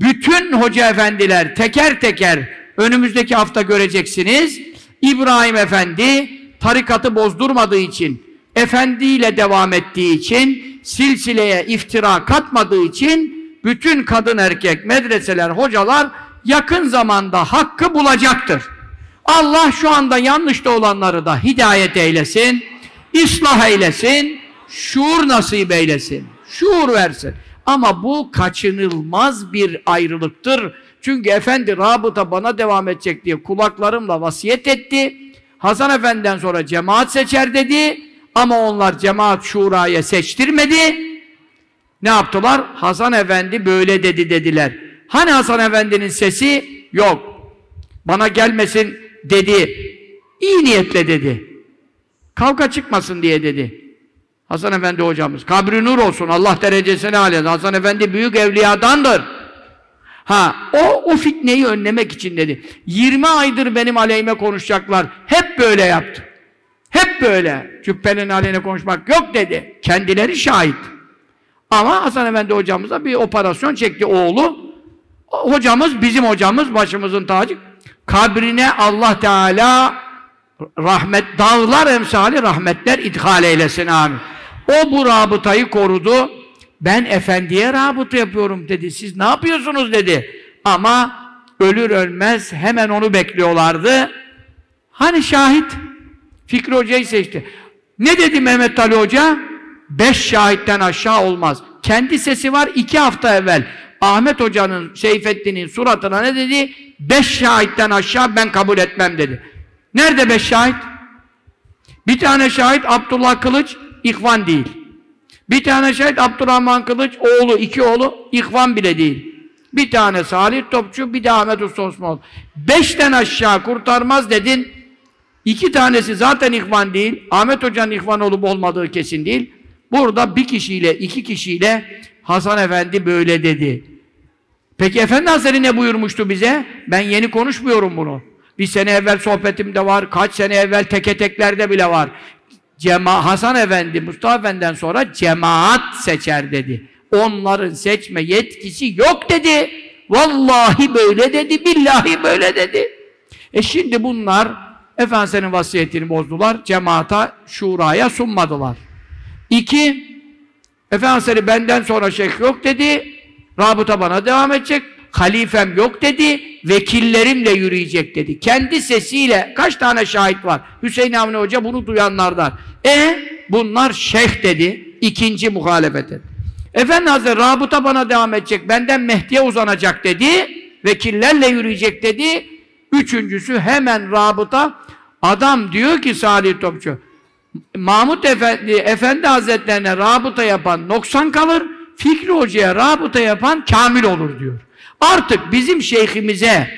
Bütün hoca efendiler teker teker önümüzdeki hafta göreceksiniz. İbrahim Efendi tarikatı bozdurmadığı için, efendiyle devam ettiği için, silsileye iftira katmadığı için bütün kadın erkek medreseler, hocalar yakın zamanda hakkı bulacaktır. Allah şu anda yanlışta olanları da hidayet eylesin, ıslah eylesin, şuur nasip eylesin, şuur versin. Ama bu kaçınılmaz bir ayrılıktır. Çünkü Efendi rabıta bana devam edecek diye kulaklarımla vasiyet etti. Hasan Efendi'den sonra cemaat seçer dedi. Ama onlar cemaat şuraya seçtirmedi. Ne yaptılar? Hasan Efendi böyle dedi dediler. Hani Hasan Efendi'nin sesi? Yok. Bana gelmesin dedi. İyi niyetle dedi. Kavga çıkmasın diye dedi. Hasan Efendi hocamız. Kabri nur olsun. Allah derecesini alır. Hasan Efendi büyük evliyadandır. Ha, o, o fitneyi önlemek için dedi. 20 aydır benim aleyhime konuşacaklar. Hep böyle yaptı. Hep böyle. Cübbenin aleyhine konuşmak yok dedi. Kendileri şahit. Ama Hasan Efendi hocamıza bir operasyon çekti oğlu. Hocamız, bizim hocamız, başımızın tacı. Kabrine Allah Teala rahmet, dağlar emsali rahmetler idhal eylesin amin. O bu rabıtayı korudu. Ben efendiye rabıta yapıyorum dedi. Siz ne yapıyorsunuz dedi. Ama ölür ölmez hemen onu bekliyorlardı. Hani şahit? Fikri Hoca'yı seçti. Ne dedi Mehmet Ali Hoca? Beş şahitten aşağı olmaz. Kendi sesi var iki hafta evvel. Ahmet Hoca'nın, Seyfettin'in suratına ne dedi? Beş şahitten aşağı ben kabul etmem dedi. Nerede beş şahit? Bir tane şahit Abdullah Kılıç, ihvan değil. Bir tane şahit Abdurrahman Kılıç, oğlu, iki oğlu, ihvan bile değil. Bir tane Salih Topçu, bir de Ahmet Usta Osmanoğlu. Beşten aşağı kurtarmaz dedin, İki tanesi zaten ihvan değil. Ahmet Hoca'nın ihvan olup olmadığı kesin değil. Burada bir kişiyle, iki kişiyle Hasan Efendi böyle dedi. Peki Efendi Hazretleri ne buyurmuştu bize? Ben yeni konuşmuyorum bunu. Bir sene evvel sohbetimde var, kaç sene evvel teke teklerde bile var. Cema Hasan Efendi, Mustafa Efendi'den sonra cemaat seçer dedi. Onların seçme yetkisi yok dedi. Vallahi böyle dedi, billahi böyle dedi. E şimdi bunlar Efendimiz'in vasiyetini bozdular, cemaata, şuraya sunmadılar. İki, Efendimiz benden sonra şeyh yok dedi, rabıta bana devam edecek, halifem yok dedi, vekillerimle yürüyecek dedi. Kendi sesiyle kaç tane şahit var? Hüseyin Avni Hoca bunu duyanlardan. E bunlar şeyh dedi, ikinci muhalefet etti. Efendi Hazretleri rabıta bana devam edecek, benden Mehdi'ye uzanacak dedi, vekillerle yürüyecek dedi. Üçüncüsü hemen rabıta, adam diyor ki Salih Topçu, Mahmut Efendi, Efendi Hazretlerine rabıta yapan noksan kalır, Fikri Hoca'ya rabıta yapan kamil olur diyor. Artık bizim şeyhimize,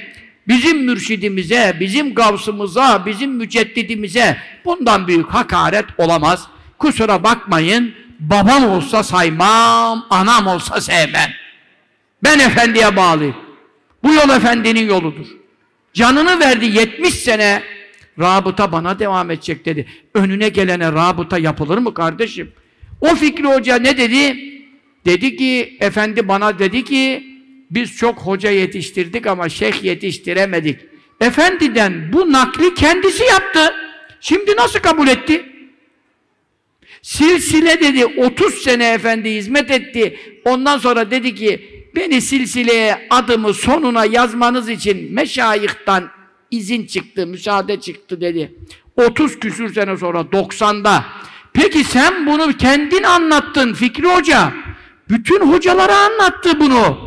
bizim mürşidimize, bizim gavsımıza, bizim müceddidimize bundan büyük hakaret olamaz. Kusura bakmayın, babam olsa saymam, anam olsa sevmem. Ben efendiye bağlıyım. Bu yol efendinin yoludur. Canını verdi 70 sene rabıta bana devam edecek dedi. Önüne gelene rabıta yapılır mı kardeşim? O Fikri Hoca ne dedi? Dedi ki, efendi bana dedi ki, biz çok hoca yetiştirdik ama şeyh yetiştiremedik. Efendiden bu nakli kendisi yaptı. Şimdi nasıl kabul etti? Silsile dedi 30 sene efendi hizmet etti. Ondan sonra dedi ki beni silsileye adımı sonuna yazmanız için meşayihtan izin çıktı, müsaade çıktı dedi. 30 küsür sene sonra 90'da. Peki sen bunu kendin anlattın Fikri Hoca. Bütün hocalara anlattı bunu.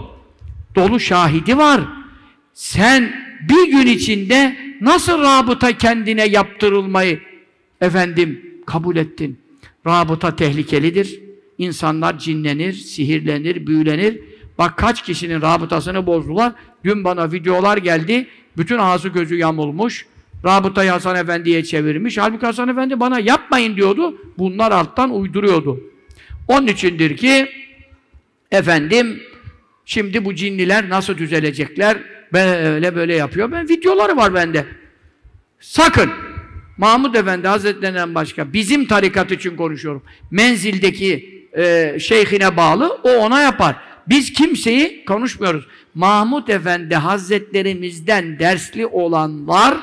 Dolu şahidi var. Sen bir gün içinde nasıl rabıta kendine yaptırılmayı efendim kabul ettin? Rabıta tehlikelidir. İnsanlar cinlenir, sihirlenir, büyülenir. Bak kaç kişinin rabıtasını bozdular. Dün bana videolar geldi. Bütün ağzı gözü yamulmuş. Rabıtayı Hasan Efendi'ye çevirmiş. Halbuki Hasan Efendi bana yapmayın diyordu. Bunlar alttan uyduruyordu. Onun içindir ki efendim şimdi bu cinliler nasıl düzelecekler? Böyle böyle yapıyor. Ben videoları var bende. Sakın Mahmud Efendi Hazretlerinden başka bizim tarikat için konuşuyorum. Menzildeki e, şeyhine bağlı o ona yapar. Biz kimseyi konuşmuyoruz. Mahmud Efendi Hazretlerimizden dersli olanlar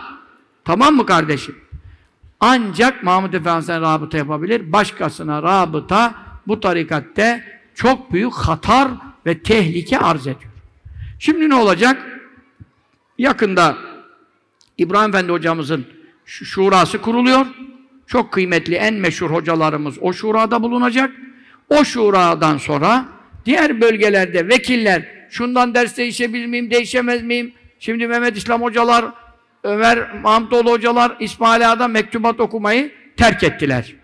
tamam mı kardeşim? Ancak Mahmud Efendi'den rabıta yapabilir. Başkasına rabıta bu tarikatte çok büyük hatar ve tehlike arz ediyor. Şimdi ne olacak? Yakında İbrahim Efendi hocamızın şurası kuruluyor. Çok kıymetli, en meşhur hocalarımız o şurada bulunacak. O şuradan sonra diğer bölgelerde vekiller şundan ders değişebilir miyim, değişemez miyim? Şimdi Mehmet İslam hocalar, Ömer Mahmutoğlu hocalar İsmail Ağa'da mektubat okumayı terk ettiler.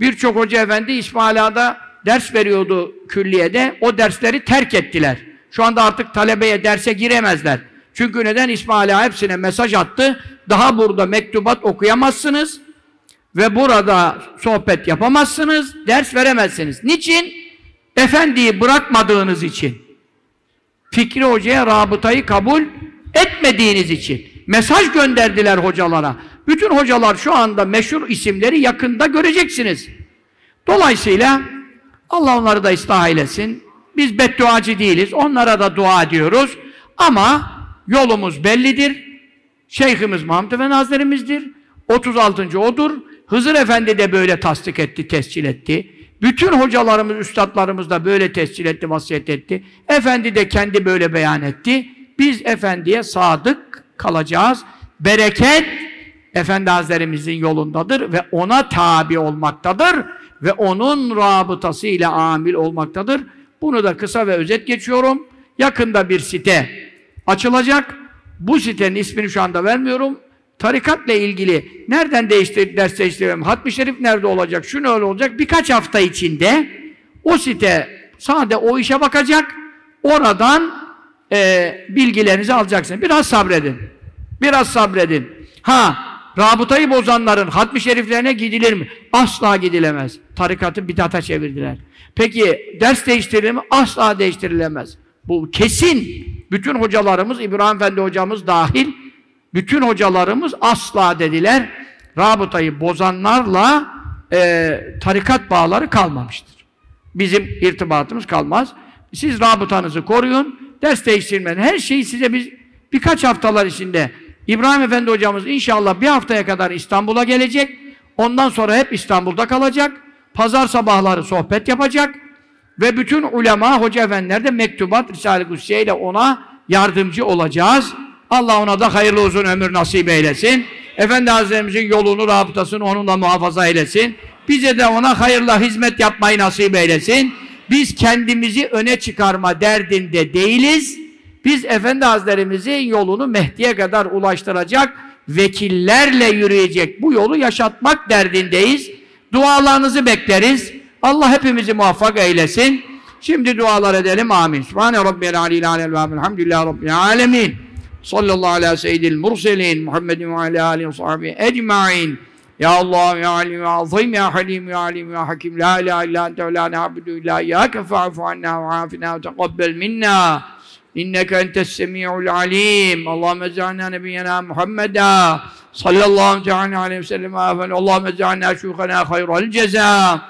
Birçok hoca efendi İsmail Ağa'da ders veriyordu külliyede, o dersleri terk ettiler. Şu anda artık talebeye derse giremezler. Çünkü neden İsmail Ağa hepsine mesaj attı? Daha burada mektubat okuyamazsınız ve burada sohbet yapamazsınız, ders veremezsiniz. Niçin? Efendiyi bırakmadığınız için. Fikri Hoca'ya rabıtayı kabul etmediğiniz için. Mesaj gönderdiler hocalara. Bütün hocalar şu anda meşhur isimleri yakında göreceksiniz. Dolayısıyla Allah onları da ıslah eylesin. Biz bedduacı değiliz. Onlara da dua ediyoruz. Ama yolumuz bellidir. Şeyhimiz Mahmud Efendi Hazretlerimizdir. 36. odur. Hızır Efendi de böyle tasdik etti, tescil etti. Bütün hocalarımız, üstadlarımız da böyle tescil etti, vasiyet etti. Efendi de kendi böyle beyan etti. Biz Efendi'ye sadık kalacağız. Bereket Efendi Hazretlerimizin yolundadır ve ona tabi olmaktadır ve onun rabıtası ile amil olmaktadır. Bunu da kısa ve özet geçiyorum. Yakında bir site açılacak. Bu sitenin ismini şu anda vermiyorum. Tarikatla ilgili nereden değiştir, ders değiştirmem, hatmi şerif nerede olacak, şunu öyle olacak. Birkaç hafta içinde o site sade o işe bakacak. Oradan e, bilgilerinizi alacaksınız. Biraz sabredin. Biraz sabredin. Ha, rabıtayı bozanların hatmi şeriflerine gidilir mi? Asla gidilemez. Tarikatı bidata çevirdiler. Peki ders değiştirilir mi? Asla değiştirilemez. Bu kesin. Bütün hocalarımız, İbrahim Efendi hocamız dahil, bütün hocalarımız asla dediler. Rabıtayı bozanlarla e, tarikat bağları kalmamıştır. Bizim irtibatımız kalmaz. Siz rabıtanızı koruyun, ders değiştirmeyin. Her şeyi size biz birkaç haftalar içinde İbrahim Efendi hocamız inşallah bir haftaya kadar İstanbul'a gelecek. Ondan sonra hep İstanbul'da kalacak. Pazar sabahları sohbet yapacak. Ve bütün ulema, hoca efendiler de mektubat, Risale-i ile ona yardımcı olacağız. Allah ona da hayırlı uzun ömür nasip eylesin. Efendi Hazretlerimizin yolunu, rabıtasını onunla muhafaza eylesin. Bize de ona hayırla hizmet yapmayı nasip eylesin. Biz kendimizi öne çıkarma derdinde değiliz. Biz Efendi Hazretlerimizin yolunu Mehdi'ye kadar ulaştıracak, vekillerle yürüyecek bu yolu yaşatmak derdindeyiz. Dualarınızı bekleriz. Allah hepimizi muvaffak eylesin. Şimdi dualar edelim. Amin. Subhane Rabbiyel aleyhi aleyhi ve elhamdülillahi Rabbil alemin. Sallallahu ala seyyidil murselin. Muhammedin ve ala aleyhi ve sahibi ecma'in. Ya Allah ya alim ya azim ya halim ya alim ya hakim la ilahe illa ente ve la na'budu illa iyyake fa'fu anna ve afina ve teqabbel minna. İnneke entes semi'ul alim. Allahümme ec'alna nebiyyena Muhammeda sallallahu teala aleyhi ve sellem. Allahümme ec'alna şuhana hayral ceza.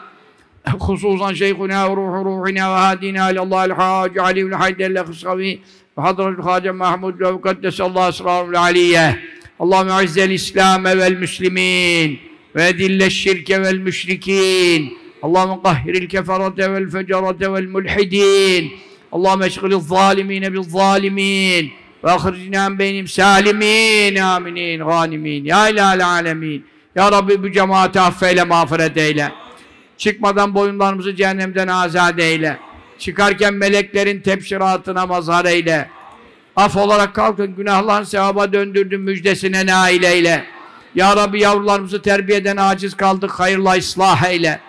Hususan şeyhuna ve ruhu ruhina ve hadina ilallah el-hâc aliyul haydel lehıskavi ve hadrul hâce Mahmud ve kaddesallahu esrarul aliyye. Allahümme izzel İslam'e vel müslimin ve dille şirke vel müşrikin. Allahümme kahhiril keferate vel fecerate vel mulhidin. Allahümme eşgılil zalimine bil zalimin ve ahircina benim salimin aminin ganimin ya ilahel alemin ya Rabbi bu cemaati affeyle mağfiret eyle çıkmadan boyunlarımızı cehennemden azat eyle çıkarken meleklerin tebşiratına mazhar eyle af olarak kalkın günahların sevaba döndürdün müjdesine nail eyle ya Rabbi yavrularımızı terbiyeden aciz kaldık hayırla ıslah eyle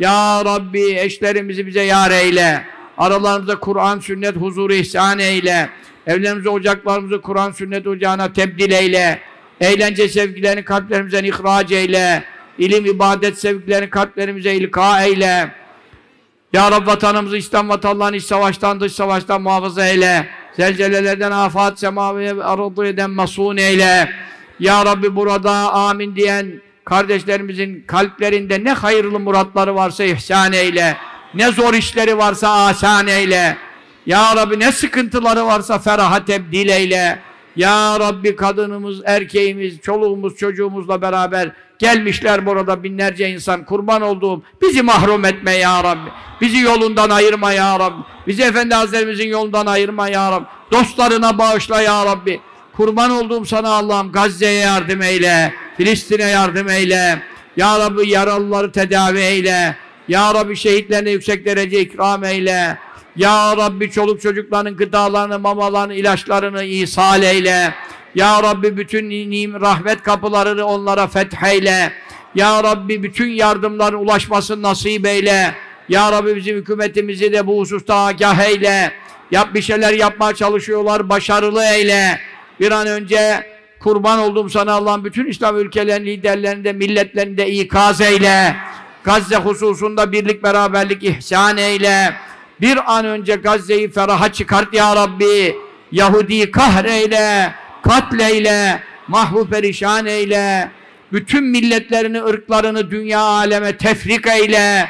ya Rabbi eşlerimizi bize yar eyle Aralarımıza Kur'an, sünnet, huzuru ihsan eyle. Evlerimizi, ocaklarımızı Kur'an, sünnet ocağına tebdil eyle. Eğlence sevgilerini kalplerimizden ihraç eyle. İlim, ibadet sevgilerini kalplerimize ilka eyle. Ya Rabbi vatanımızı, İslam vatanlarını iç savaştan, dış savaştan muhafaza eyle. Zelzelelerden, afat, semaviye ve arıdı eden masun eyle. Ya Rabbi burada amin diyen kardeşlerimizin kalplerinde ne hayırlı muratları varsa ihsan eyle. Ne zor işleri varsa asan eyle. Ya Rabbi ne sıkıntıları varsa feraha tebdil eyle. Ya Rabbi kadınımız, erkeğimiz, çoluğumuz, çocuğumuzla beraber gelmişler burada binlerce insan kurban olduğum bizi mahrum etme ya Rabbi. Bizi yolundan ayırma ya Rabbi. Bizi Efendi Hazretlerimizin yolundan ayırma ya Rabbi. Dostlarına bağışla ya Rabbi. Kurban olduğum sana Allah'ım Gazze'ye yardım eyle. Filistin'e yardım eyle. Ya Rabbi yaralıları tedavi eyle. Ya Rabbi şehitlerine yüksek derece ikram eyle. Ya Rabbi çoluk çocukların gıdalarını, mamalarını, ilaçlarını ihsal eyle. Ya Rabbi bütün nim, rahmet kapılarını onlara fetheyle. Ya Rabbi bütün yardımların ulaşmasını nasip eyle. Ya Rabbi bizim hükümetimizi de bu hususta agah eyle. Yap bir şeyler yapmaya çalışıyorlar, başarılı eyle. Bir an önce kurban oldum sana Allah'ın bütün İslam ülkelerinin liderlerinde, milletlerinde ikaz eyle. Gazze hususunda birlik beraberlik ihsan eyle. Bir an önce Gazze'yi feraha çıkart ya Rabbi. Yahudi'yi kahreyle, katleyle, mahvu perişan eyle. Bütün milletlerini, ırklarını dünya aleme tefrik eyle.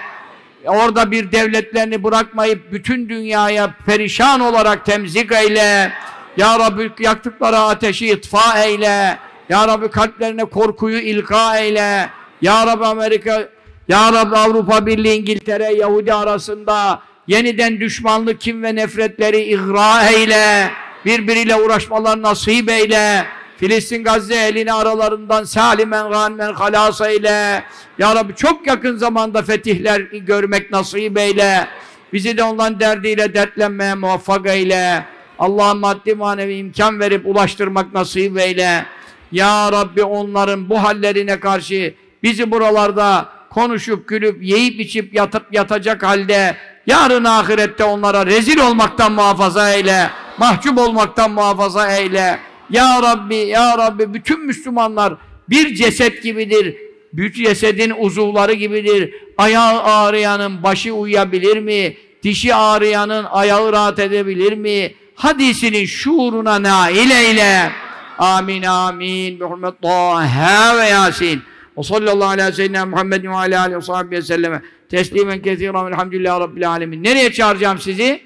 Orada bir devletlerini bırakmayıp bütün dünyaya perişan olarak temzik eyle. Ya Rabbi yaktıkları ateşi itfa eyle. Ya Rabbi kalplerine korkuyu ilka eyle. Ya Rabbi Amerika ya Rabbi Avrupa Birliği, İngiltere, Yahudi arasında yeniden düşmanlık, kim ve nefretleri ihra eyle. Birbiriyle uğraşmalar nasip eyle. Filistin Gazze elini aralarından salimen gânimen halas eyle. Ya Rabbi çok yakın zamanda fetihler görmek nasip eyle. Bizi de onların derdiyle dertlenmeye muvaffak eyle. Allah'ın maddi manevi imkan verip ulaştırmak nasip eyle. Ya Rabbi onların bu hallerine karşı bizi buralarda konuşup gülüp yiyip içip yatıp yatacak halde yarın ahirette onlara rezil olmaktan muhafaza eyle mahcup olmaktan muhafaza eyle ya Rabbi ya Rabbi bütün Müslümanlar bir ceset gibidir. Bütün cesedin uzuvları gibidir. Ayağı ağrıyanın başı uyuyabilir mi? Dişi ağrıyanın ayağı rahat edebilir mi? Hadisinin şuuruna nail eyle. Amin amin. Bi hurmet Taha ve Yasin. Ve sallallahu ala seyyidina Muhammed ve aleyhi ve sahbihi ve selleme. Teslimen kethiren velhamdülillahi rabbil alemin. Nereye çağıracağım sizi?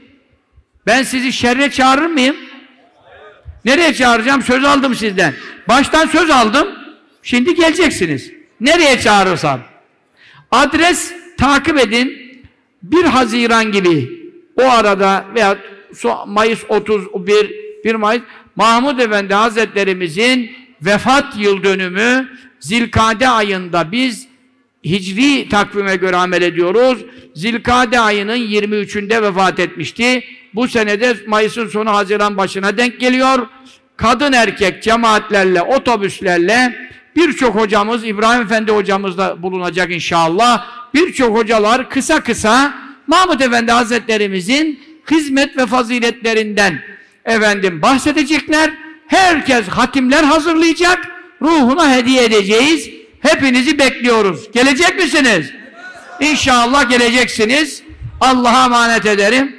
Ben sizi şerre çağırır mıyım? Nereye çağıracağım? Söz aldım sizden. Baştan söz aldım. Şimdi geleceksiniz. Nereye çağırırsam. Adres takip edin. 1 Haziran gibi o arada veya Mayıs 31 1 Mayıs Mahmud Efendi Hazretlerimizin vefat yıl dönümü Zilkade ayında biz Hicri takvime göre amel ediyoruz. Zilkade ayının 23'ünde vefat etmişti. Bu senede Mayıs'ın sonu Haziran başına denk geliyor. Kadın erkek cemaatlerle, otobüslerle birçok hocamız, İbrahim Efendi hocamız da bulunacak inşallah. Birçok hocalar kısa kısa Mahmud Efendi Hazretlerimizin hizmet ve faziletlerinden efendim bahsedecekler. Herkes hatimler hazırlayacak. Ruhuna hediye edeceğiz. Hepinizi bekliyoruz. Gelecek misiniz? İnşallah geleceksiniz. Allah'a emanet ederim.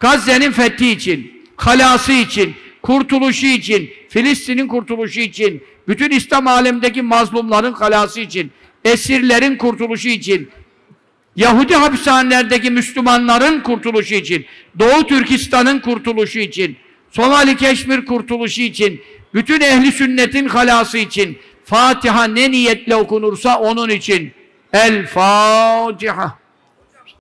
Gazze'nin fethi için, halası için, kurtuluşu için, Filistin'in kurtuluşu için, bütün İslam alemindeki mazlumların halası için, esirlerin kurtuluşu için, Yahudi hapishanelerdeki Müslümanların kurtuluşu için, Doğu Türkistan'ın kurtuluşu için, Somali Keşmir kurtuluşu için, bütün ehli sünnetin halası için, Fatiha ne niyetle okunursa onun için. El Fatiha.